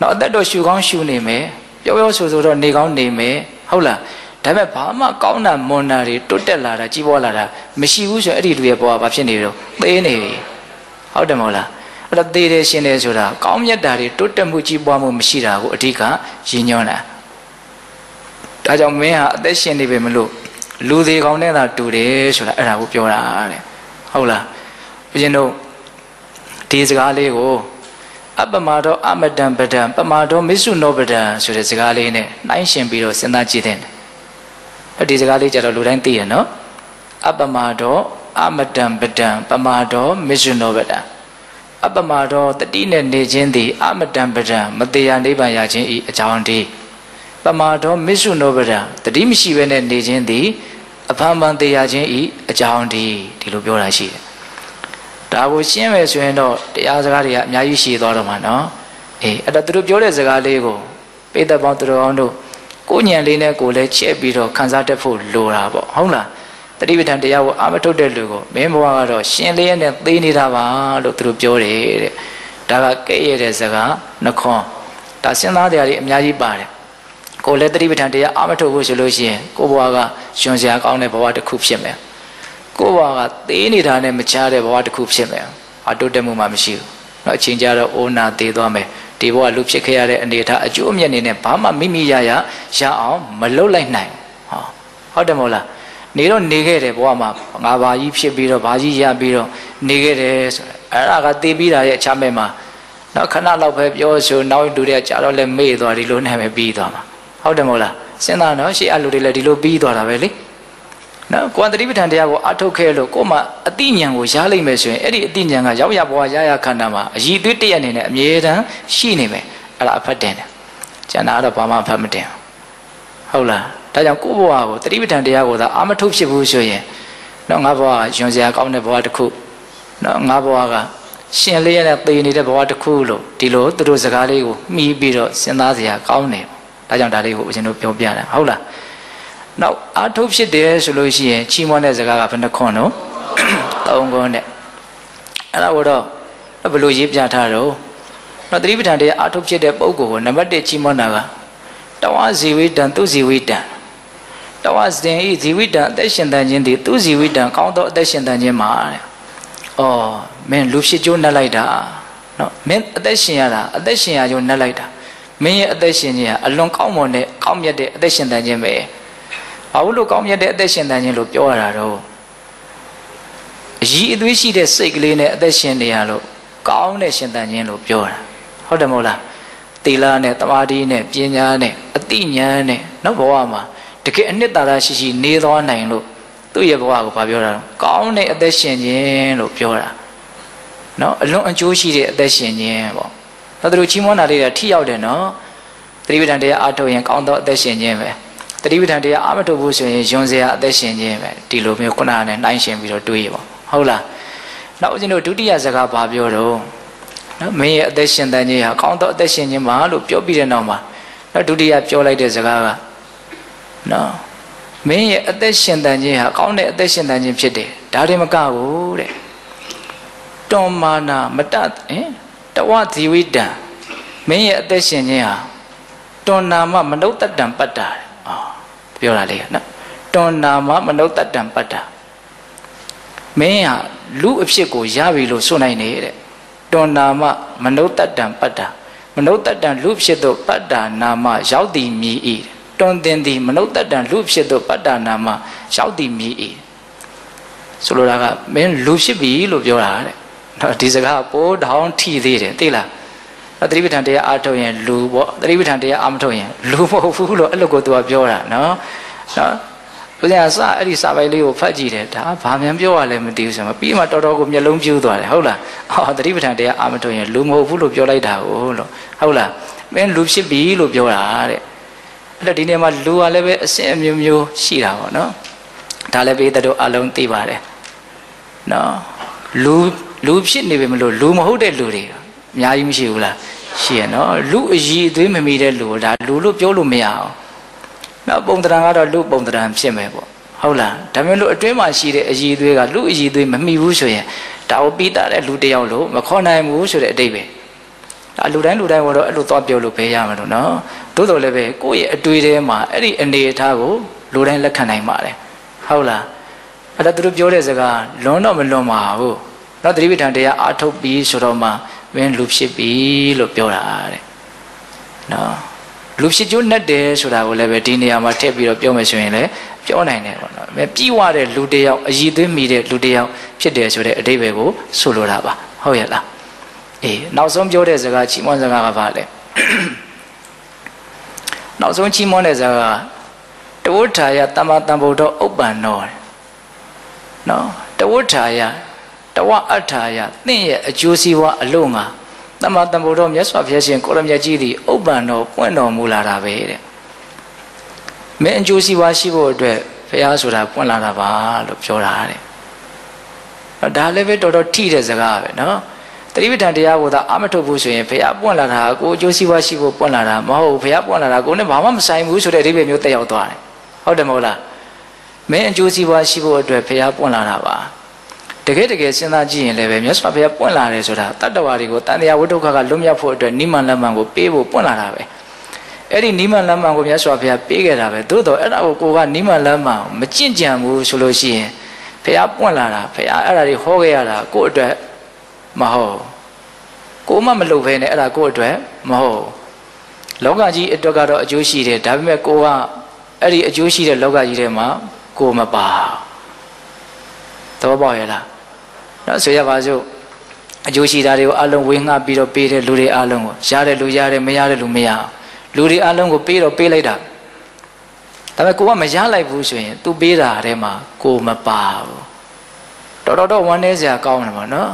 တော့အသက်တော့ရှူကောင်းရှူနေမယ်ပျော်ပျော်ဆိုဆိုတော့နေကောင်းနေမယ်ဟုတ်လားဒါပေမဲ့ဘာမှကောင်းတာမွန်တာတွေတွတ်တက်လာတာကြီးပွားလာတာမရှိဘူးဆိုရင်အဲ့ဒီလူရဲ့ဘဝဘာဖြစ်နေတော့သေးနေပြီဟုတ်တယ်မဟုတ်လားအဲ့တော့သေးတယ်ရှင်တယ်ဆိုတာကောင်းမြတ်တာတွေတွတ်တက်မှုကြီးပွားမှုမရှိတာကိုအဓိကရည်ညွှန်းတာ ဒါကြောင့်မင်းဟာအသက်ရှင်နေပြီမလို့လူသေးကောင်းတဲ့သာတူတယ်ဆိုတာအဲ့ဒါကိုပြောတာတဲ့ဟုတ်လားဘုရင်တို့ဒီစကားလေးကိုအပမတော်အမတံပဒံပမာတော်မစ္ဆုနောပဒံဆိုတဲ့စကားလေးနဲ့နှိုင်းရှင်ပြီးတော့စဉ်းစားကြည့်တဲ့အဲ့ဒီစကားလေးကြတော့လူတိုင်းသိရနော်အပမတော်အမတံပဒံပမာတော်မစ္ဆုနောပဒံအပမတော်တတိနဲ့နေခြင်းသည်အမတံပဒံမတရားနိဗ္ဗာန်ရခြင်းဤအကြောင်းတည်း ပမာတော်မစ္ဆုနောပဒံတတိမရှိဘဲနဲ့နေခြင်းသည်အဖန်ဖန်တရားခြင်းဤအကြောင်းတည်းဒီလိုပြောတာရှိတယ်ဒါကိုရှင်းမယ်ဆိုရင်တော့တရားစကားတွေကအများကြီးရှိသွားတော့မှာနော်အေးအဲ့တော့သူတို့ပြောတဲ့စကားလေးကိုပိဿပေါင်းသူတို့အောင်တို့ကိုညံလေးနဲ့ကိုလည်းချက်ပြီးတော့ခန်းစားတတ်ဖို့လိုတာပေါ့ဟုတ်လားတတိပဋ္ဌာန်တရားကိုအာမထုတ်တဲ့လူကိုမင်းဘဝကတော့ရှင်လေးရဲ့နဲ့သိနေတာပါလို့သူတို့ပြောတယ်တဲ့ဒါကကဲ့ရဲ့တဲ့စကားနှခွန်းဒါစဉ်းစားတရားတွေအများကြီးပါတယ် ကိုလည်းတတိပဋ္ဌာန်တရားအာမထုတ်ဖို့ဆိုလို့ရှိရင်ကိုဘဝကရှင်စရာကောင်းတဲ့ဘဝတစ်ခုဖြစ်မယ်ကိုဘဝကသေးနေတာနဲ့မချတဲ့ဘဝတစ်ခုဖြစ်မယ်အတုတက်မှုမှမရှိဘူးเนาะအချိန်ကြတော့အိုးနာသေးသွားမယ်ဒီဘဝလူဖြစ်ခဲ့ရတဲ့အနေအထားအကျိုးအမြတ်နေနဲ့ဘာမှမိမိရရရအောင်မလုတ်လိုက်နိုင်ဟောဟုတ်တယ်မဟုတ်လားနေတော့နေခဲ့တယ်ဘဝမှာငါဘာကြီးဖြစ်ပြီးတော့ဘာကြီးရပြီးတော့နေခဲ့တယ်ဆိုတော့အဲ့ဒါကသေပြီးတာရဲ့အခြားမဲ့မှာနောက်ခဏလောက်ပဲပြောဆိုနောက်လူတွေကကြာတော့လဲမေ့သွားဒီလိုနဲ့ပဲပြီးသွားမှာ ဟုတ်တယ်မဟုတ်လားစဉ်းစားနော်ရှေ့အလူတွေလည်းဒီလိုပြီးသွားတာပဲလေနော်ကိုယ်တတိပဋ္ဌာန်တရားကိုအထုတ်ခဲ့လို့ကိုယ်မှအတိညာကိုရလိမ့်မယ်ဆိုရင်အဲ့ဒီအတိညာကရောက်ရဘဝရရခန္ဓာမှာအည်သွေးတည့်ရနေနဲ့အမြဲတမ်းရှိနေမယ်အဲ့ဒါအဖတ်တင်တယ်ကျန်တာတော့ဘာမှအဖတ်မတင်ဟုတ်လားဒါကြောင့်ကိုယ့်ဘဝကိုတတိပဋ္ဌာန်တရားကိုသာအာမထုတ်ဖြစ်ဘူးဆိုရင်တော့ငါဘဝကယွန်စရာကောင်းတဲ့ဘဝတစ်ခုနော်ငါဘဝကရှင်လေးရတဲ့သေနေတဲ့ဘဝတစ်ခုလို့ဒီလိုသူတို့စကားလေးကိုမှီးပြီးတော့စဉ်းစားစရာကောင်းတယ် ဒါကြောင့်ဒါလေးကိုဦးဇင်းတို့ပြောပြတယ်ဟုတ်လားနောက်အာထုတ်ဖြစ်တယ်ဆိုလို့ရှိရင်ချီးမွမ်းတဲ့စကားကဘယ်နှခွန်းတော့သုံးခွန်းနဲ့အဲ့ဒါကိုတော့ဘယ်လိုရေးပြထားတော့တော့သတိပဋ္ဌာန်တရားအာထုတ်ဖြစ်တဲ့ပုံကိုနံပါတ်1ချီးမွမ်းတာကတဝါဇီဝိတံသူဇီဝိတံတဝါဇင်ဤဇီဝိတံအသက်ရှင်တန်ခြင်းသည်သူဇီဝိတံကောင်းသောအသက်ရှင်တန်ခြင်းမှာတဲ့။အော်မင်းလူဖြစ်ကျိုးနှက်လိုက်တာနော်မင်းအသက်ရှင်ရတာအသက်ရှင်ရကျိုးနှက်လိုက်တာ မင်းရဲ့အသက်ရှင်ခြင်းဟာအလွန်ကောင်းမွန်တဲ့ကောင်းမြတ်တဲ့အသက်ရှင်တန်ခြင်းပဲ။ဘာလို့ကောင်းမြတ်တဲ့အသက်ရှင်တန်ခြင်းလို့ပြောရတာတော့အကြီးအသွေးရှိတဲ့စိတ်ကလေးနဲ့အသက်ရှင်နေရလို့ကောင်းတဲ့ရှင်တန်ခြင်းလို့ပြောတာဟုတ်တယ်မဟုတ်လားသီလနဲ့တမာတိနဲ့ပညာနဲ့အတိညာနဲ့နောက်ဘဝမှာတကယ်အနှစ်သာရရှိရှိနေသွားနိုင်လို့သူ့ရဲ့ဘဝကိုဘာပြောတာလဲကောင်းတဲ့အသက်ရှင်ခြင်းလို့ပြောတာနော်အလွန်အကျိုးရှိတဲ့အသက်ရှင်ခြင်းပေါ့ ဒါတို့ချီးမွမ်းတာလေးကထိရောက်တယ်နော်သတိပဋ္ဌာန်တရားအားထုတ်ရင်ကောင်းသောအသက်ရှင်ခြင်းပဲသတိပဋ္ဌာန်တရားအားမထုတ်ဘူးဆိုရင်ယွန်စရာအသက်ရှင်ခြင်းပဲဒီလိုမျိုးခုနကနဲ့နှိုင်းရှင်ပြီးတော့တွေးရပါဟုတ်လားနောက်ဦးဇင်းတို့ဒုတိယစကားဘာပြောတော့နော်မင်းရဲ့အသက်ရှင်တန်ခြင်းဟာကောင်းသောအသက်ရှင်ခြင်းပါလို့ပြောပြီးတဲ့နောက်မှာနောက်ဒုတိယပြောလိုက်တဲ့စကားကနော်မင်းရဲ့အသက်ရှင်တန်ခြင်းဟာကောင်းတဲ့အသက်ရှင်တန်ခြင်းဖြစ်တယ်ဒါတွေမကဘူးတဲ့တွန်မာနာမတတ်ဟင် တဝဇီဝိတံမင်းရဲ့အသက်ရှင်ခြင်းဟာတွန်နာမမနုဿတံပတ္တာအာပြောတာလေးနော်တွန်နာမမနုဿတံပတ္တာမင်းဟာလူအဖြစ်ကိုရပြီလို့ဆိုနိုင်နေတဲ့တွန်နာမမနုဿတံပတ္တာမနုဿတံလူဖြစ်သောပတ္တာနာမရောက်သည်မြည်၏တွန်တင်သည်မနုဿတံလူဖြစ်သောပတ္တာနာမရောက်သည်မြည်၏ဆိုလိုတာကမင်းလူဖြစ်ပြီလို့ပြောတာတဲ့ နော်ဒီစကားပိုးတောင်းထီသေးတယ်သိလားသတိပဋ္ဌာန်တရားအားထုတ်ရင်လူပေါ့သတိပဋ္ဌာန်တရားအားမထုတ်ရင်လူမဟုတ်ဘူးလို့အဲ့လိုကိုသူကပြောတာနော်နော်ဦးဇင်းကစအဲ့ဒီစာပိုင်လေးကိုဖတ်ကြည့်တယ်ဒါဘာမှပြောရလဲမသိဘူးဆိုမှပြီးမှတော်တော်ကိုမျက်လုံးပြူးသွားတယ်ဟုတ်လားဟောသတိပဋ္ဌာန်တရားအားမထုတ်ရင်လူမဟုတ်ဘူးလို့ပြောလိုက်တာကိုလို့ဟုတ်လားမင်းလူဖြစ်ပြီလို့ပြောတာတဲ့အဲ့တော့ဒီနေ့မှာလူကလည်းပဲအစင်အမျိုးမျိုးရှိတာပေါ့နော်ဒါလည်းဘေးတို့အလုံးသိပါတယ်နော်လူ လူဖြစ်နေပြီမလို့လူမဟုတ်တဲ့လူတွေအများကြီးမရှိဘူးလားရှိရနော်လူအည်အသွေးမမီတဲ့လူဒါလူလို့ပြောလို့မရအောင်နောက်ပုံတရံကတော့လူပုံတရံဖြစ်မယ်ပေါ့ဟုတ်လားဒါမျိုးလို့အတွင်းမှာရှိတဲ့အည်သွေးကလူအည်သွေးမမိဘူးဆိုရင်ဒါကိုပြီးတာတဲ့လူတယောက်လို့မခေါ်နိုင်ဘူးဆိုတဲ့အတိတ်ပဲဒါလူတိုင်းလူတိုင်းကတော့အဲ့လိုသွားပြောလို့ပဲရမှာလို့နော်သို့တော်လည်းပဲကိုယ့်ရဲ့အတွေ့ထဲမှာအဲ့ဒီအနေအထားကိုလူတိုင်းလက်ခံနိုင်ပါတယ်ဟုတ်လားအဲ့ဒါသူတို့ပြောတဲ့စကားလွန်တော့မလွန်ပါဘူး နော်သတိပဋ္ဌာန်တရားအာထုတ်ပြီးဆိုတော့မှမင်းလူဖြစ်ပြီလို့ပြောတာတဲ့နော်လူဖြစ်ကျိုးနဲ့တယ်ဆိုတာကိုလည်းပဲဒီနေရာမှာထည့်ပြီးတော့ပြောမယ်ဆိုရင်လည်းပြောနိုင်တယ်ပေါ့နော်။အဲပြီးွားတဲ့လူတယောက်အည်သွေးမိတဲ့လူတယောက်ဖြစ်တယ်ဆိုတဲ့အဓိပ္ပာယ်ကိုဆိုလိုတာပါ။ဟုတ်ရဲ့လား။အေးနောက်ဆုံးပြောတဲ့စကားချီးမွမ်းစကားကဘာလဲ။နောက်ဆုံးချီးမွမ်းတဲ့စကားတဝဋ္ဌာယတမ္မာတံဗုဒ္ဓဥပ္ပန္နောနော်တဝဋ္ဌာယ တဝအဋ္ဌာယသင်ရဲ့အကျိုးစီးပွားအလို့ငါတမ္မာတံဗုဒ္ဓမြတ်စွာဘုရားရှင်ကိုရမြတ်ကြီးသည်ဥပ္ပန္နောပွင့်တော်မူလာတာပဲတဲ့မင်းအကျိုးစီးပွားရှိဖို့အတွက်ဘုရားဆိုတာပွင့်လာတာပါလို့ပြောတာတဲ့ဒါလည်းပဲတော်တော်ထိတဲ့စကားပဲနော်တတိပဋ္ဌာန်တရားကိုသာအမထုတ်ဘူးဆိုရင်ဘုရားပွင့်လာတာကိုအကျိုးစီးပွားရှိဖို့ပွင့်လာတာမဟုတ်ဘူးဘုရားပွင့်လာတာကိုနဲ့ဘာမှမဆိုင်ဘူးဆိုတဲ့အဓိပ္ပာယ်မျိုးတက်ရောက်သွားတယ်ဟုတ်တယ်မဟုတ်လားမင်းအကျိုးစီးပွားရှိဖို့အတွက်ဘုရားပွင့်လာတာပါ တကယ်တကယ်စဉ်းစားကြည့်ရင်လည်းပဲမြတ်စွာဘုရားပွင့်လာတယ်ဆိုတာတတ္တဝါတွေကိုတန်တရားဝိတုခကလွတ်မြောက်ဖို့အတွက်နိမန်လက်မှန်ကိုပေးဖို့ပွင့်လာတာပဲအဲ့ဒီနိမန်လက်မှန်ကိုမြတ်စွာဘုရားပေးခဲ့တာပဲသို့တော့အဲ့ဒါကိုကိုကနိမန်လက်မှန်မကြင့်ကြံဘူးဆိုလို့ရှိရင်ဘုရားပွင့်လာတာဘုရားအဲ့ဒါတွေဟောခဲ့ရတာကိုယ့်အတွက်မဟုတ်ကိုမှမလုပ်ဘဲနဲ့အဲ့ဒါကိုယ့်အတွက်မဟုတ်လောကကြီးအတွက်ကတော့အကျိုးရှိတယ်ဒါပေမဲ့ကိုကအဲ့ဒီအကျိုးရှိတဲ့လောကကြီးထဲမှာကိုမပါသဘောပေါက်ရဲ့လား နော်ဆိုရပါစို့အကျိုးရှိတာတွေကိုအလုံးဝေငှပြီးတော့ပေးတဲ့လူတွေအလုံးကိုရတယ်လူရတယ်မရတဲ့လူမရလူတွေအလုံးကိုပေးတော့ပေးလိုက်တာဒါပေမဲ့ကိုကမရလိုက်ဘူးဆိုရင် तू ပေးတာထဲမှာကိုမပါဘူးတော်တော်တော့ဝမ်းနည်းစရာကောင်းတယ်ပေါ့နော်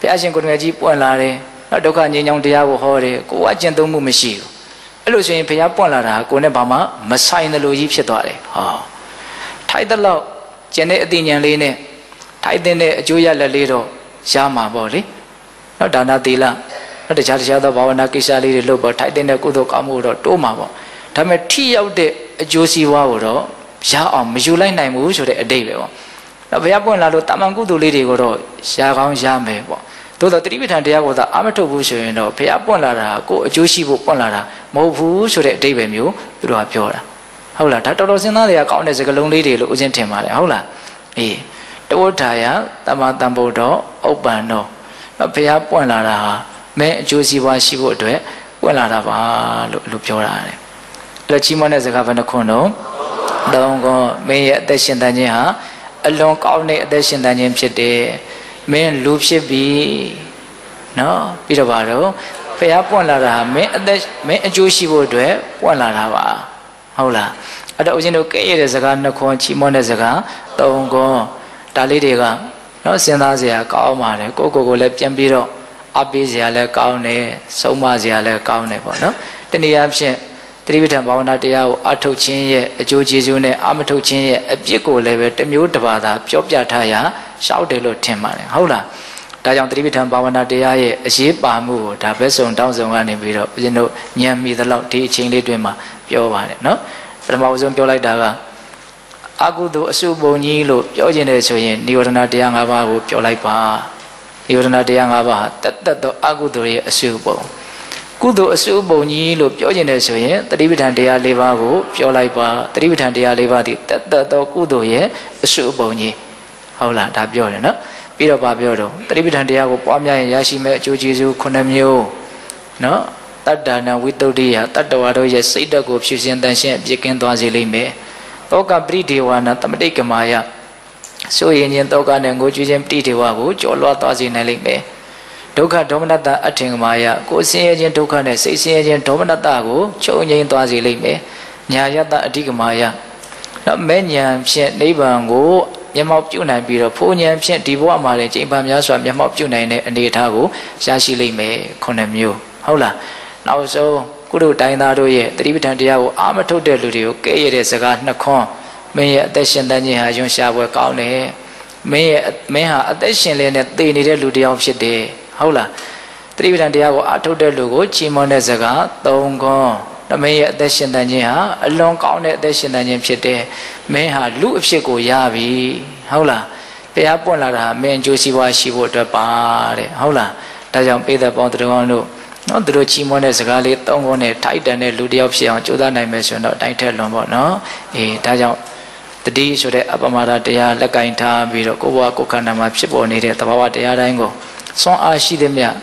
ဘုရားရှင်ကိုယ်တော်ကြီးပွင့်လာတယ်နော်ဒုက္ခငြိမ်းချမ်းတရားကိုဟောတယ်ကိုကအကျင့်သုံးမှုမရှိဘူးအဲ့လိုဆိုရင်ဘုရားပွင့်လာတာကိုနဲ့ဘာမှမဆိုင်တယ်လို့ကြီးဖြစ်သွားတယ်ဟောထိုက်တဲ့လောက်ကျန်တဲ့အသိဉာဏ်လေးနဲ့ ထိုက်တဲ့အကျိုးရလက်လေးတော့ရမှာပေါ့လေနော်ဒါနသီလနော်တခြားတခြားသောဘာဝနာကိစ္စလေးတွေလုပ်ပေါ့ထိုက်တဲ့ကုသိုလ်ကောင်းမှုတော့တိုးမှာပေါ့ဒါပေမဲ့ထိရောက်တဲ့အကျိုးစီးပွားကိုတော့ရအောင်မယူလိုက်နိုင်ဘူးဆိုတဲ့အတိတ်ပဲပေါ့တော့ဘုရားပွင့်လာလို့တာမန်ကုသိုလ်လေးတွေကိုတော့ရကောင်းရမယ်ပေါ့သို့တော့တတိပဋ္ဌာန်တရားကိုသာအာမထုတ်ဘူးဆိုရင်တော့ဘုရားပွင့်လာတာကိုအကျိုးရှိဖို့ပွင့်လာတာမဟုတ်ဘူးဆိုတဲ့အတိတ်ပဲမျိုးသူတို့ကပြောတာဟုတ်လားဒါတော်တော်စဉ်းစားတွေကကောင်းတဲ့စကားလုံးလေးတွေလို့ဦးဇင်းထင်ပါတယ်ဟုတ်လားအေး တဝဋ္ဌာယတမတံဗုဒ္ဓဥပ္ပန္နောဘုရားပွင့်လာတာဟာမဲအကျိုးစီးပွားရှိဖို့အတွက်ပွင့်လာတာပါလို့လို့ပြောတာတယ်အဲ့တော့ချီးမွမ်းတဲ့စကားဘယ်နှခွန်းတော့တောင်းကောမင်းရဲ့အသက်ရှင်တန်ခြင်းဟာအလွန်ကောင်းတဲ့အသက်ရှင်တန်ခြင်းဖြစ်တယ်မင်းလူဖြစ်ပြီနော်ပြီးတော့ပါတော့ဖះပွင့်လာတာမင်းအသက်မင်းအကျိုးရှိဖို့အတွက်ပွင့်လာတာပါဟုတ်လားအဲ့တော့ဦးဇင်းတို့ကဲ့ရတဲ့စကားနှစ်ခွန်းချီးမွမ်းတဲ့စကားသုံးခွန်း ဒါလေးတွေကနော်စဉ်းစားစရာကောင်းပါတယ်ကိုကိုကိုလည်းပြန်ပြီးတော့အပေးစရာလည်းကောင်းတယ်ဆုံးမစရာလည်းကောင်းတယ်ပေါ့နော်တနည်းအားဖြင့်တတိပဋ္ဌာန်ဘာဝနာတရားကိုအထုတ်ခြင်းရဲ့အကျိုးကျေးဇူးနဲ့အမထုတ်ခြင်းရဲ့အပြစ်ကိုလည်းပဲတစ်မျိုးတစ်ပါးသာပြောပြထားရရှောက်တယ်လို့ထင်ပါတယ်ဟုတ်လားဒါကြောင့်တတိပဋ္ဌာန်ဘာဝနာတရားရဲ့အရေးပါမှုကိုဒါပဲစုံတောင်းစုံကနေပြီးတော့ဦးဇင်းတို့ဉာဏ်မိသလောက်ဒီအချိန်လေးတွင်မှာပြောပါတယ်နော်ပထမဆုံးပြောလိုက်တာက အကုသိုလ်အစုပုံကြီးလို့ပြောခြင်းတယ်ဆိုရင်និဝရဏတရား၅ပါးကိုပြောလိုက်ပါនិဝရဏတရား၅ပါးဟာတတ်တတ်သောအကုသိုလ်ရဲ့အစုပုံကုသိုလ်အစုပုံကြီးလို့ပြောခြင်းတယ်ဆိုရင်တတိပဋ္ဌာန်တရား၄ပါးကိုပြောလိုက်ပါတတိပဋ္ဌာန်တရား၄ပါးဒီတတ်တတ်သောကုသိုလ်ရဲ့အစုပုံကြီးဟုတ်လားဒါပြောတယ်နော်ပြီးတော့ဗာပြောတော့တတိပဋ္ဌာန်တရားကိုပွားများရင်ရရှိမဲ့အကျိုးကျေးဇူး9မျိုးနော်တတ္တနာဝိတ္တုဒ္ဓိယတတ္တဝါတို့ရဲ့စိတ်ဓာတ်ကိုဖြည့်ရှင်တန်ရှင်းအပြည့်ကင်းသွားစေလိမ့်မယ် တောကပရိဒေဝနာတမတိကမာယဆိုရင်ချင်းတောကနဲ့ငိုကြွေးခြင်းပရိဒေဝကိုကြော်လွှားသွားစေနိုင်လိမ့်မယ်ဒုက္ခဒေါမနတအထင်ကမာယကိုဆင်းရဲခြင်းဒုက္ခနဲ့စိတ်ဆင်းရဲခြင်းဒေါမနတကိုချုပ်ငြိမ်းသွားစေလိမ့်မယ်ညာယတအဓိကမာယတော့မဲ့ညာဖြင့်နိဗ္ဗာန်ကိုမျက်မှောက်ပြုနိုင်ပြီးတော့ဖုန်ဉဏ်ဖြင့်ဒီဘဝမှာလည်းကျင့်ပါများစွာမျက်မှောက်ပြုနိုင်တဲ့အနေအထားကိုရရှိလိမ့်မယ်ခုနှစ်မျိုးဟုတ်လားနောက်ဆုံး ကုတို့တိုင်းသားတို့ရဲ့တတိပဋ္ဌာန်တရားကိုအာမထုတ်တဲ့လူတွေကိုကဲ့ရတဲ့စကားနှစ်ခွန်းမင်းရဲ့အသက်ရှင်တတ်ခြင်းဟာယွန်းရှားပွဲကောင်းတယ်မင်းရဲ့မင်းဟာအသက်ရှင်လေးနဲ့တည်နေတဲ့လူတစ်ယောက်ဖြစ်တယ်ဟုတ်လားတတိပဋ္ဌာန်တရားကိုအာထုတ်တဲ့လူကိုချီးမွမ်းတဲ့စကားသုံးခွန်းတမင်းရဲ့အသက်ရှင်တန်ခြင်းဟာအလွန်ကောင်းတဲ့အသက်ရှင်တန်ခြင်းဖြစ်တယ်မင်းဟာလူအဖြစ်ကိုရပြီဟုတ်လားတရားပွင့်လာတာမင်းအကျိုးစီးပွားရှိဖို့အတွက်ပါတဲ့ဟုတ်လားဒါကြောင့်ပေးသက်ပေါင်းသူတော်ကောင်းတို့ နော်သူတို့ချီးမွမ်းတဲ့စကားလေးသုံးခုနဲ့ထိုက်တန်တဲ့လူတစ်ယောက်ဖြစ်အောင်ကြိုးစားနိုင်မယ်ဆိုရင်တော့တိုင်းထက်လွန်ပေါ့နော်အေးဒါကြောင့်တတိဆိုတဲ့အပမဒတရားလက်ကင်ထားပြီးတော့ကိုယ်ဘဝကိုယ်ခန္ဓာမှာဖြစ်ပေါ်နေတဲ့သဘာဝတရားတိုင်းကိုစွမ်းအားရှိသည်မြတ်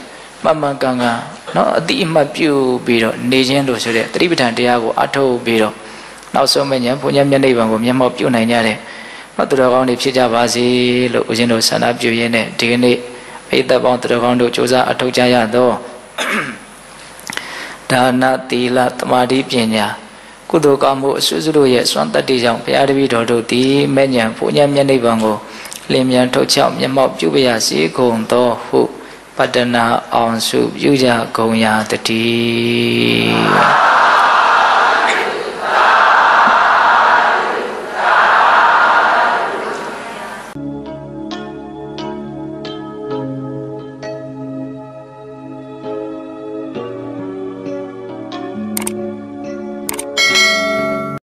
မမှန်ကန်ကန်နော်အတိအမှတ်ပြုပြီးတော့နေခြင်းလို့ဆိုတဲ့တတိပဋ္ဌာန်တရားကိုအထုတ်ပြီးတော့နောက်ဆုံးမဉ္ဇဉ်ဘုညာမျက်နှိပ်ပံကိုမျက်မှောက်ပြုနိုင်ကြတဲ့မသူတော်ကောင်းတွေဖြစ်ကြပါစေလို့ဦးဇင်းတို့ဆန္ဒပြုရင်းနဲ့ဒီကနေ့ပိဿပေါင်းသူတော်ကောင်းတို့စ조사အထောက်ကြရသော ဒါနသီလသမာဓိပညာကုသိုလ်ကောင်းမှုအစွတ်စွတ်တို့ရဲ့စွမ်းတတ္တိကြောင့်ဘုရားတပည့်တော်တို့သည်မဲ့ညာဘုညာမျက်နှိပ်ပံကိုလင်းမြန်ထုတ်ချောက်မျက်မှောက်ပြုပါရစေကုန်သောဟုပတ္တနာအောင်စုပြုကြကုန်ရာတည်း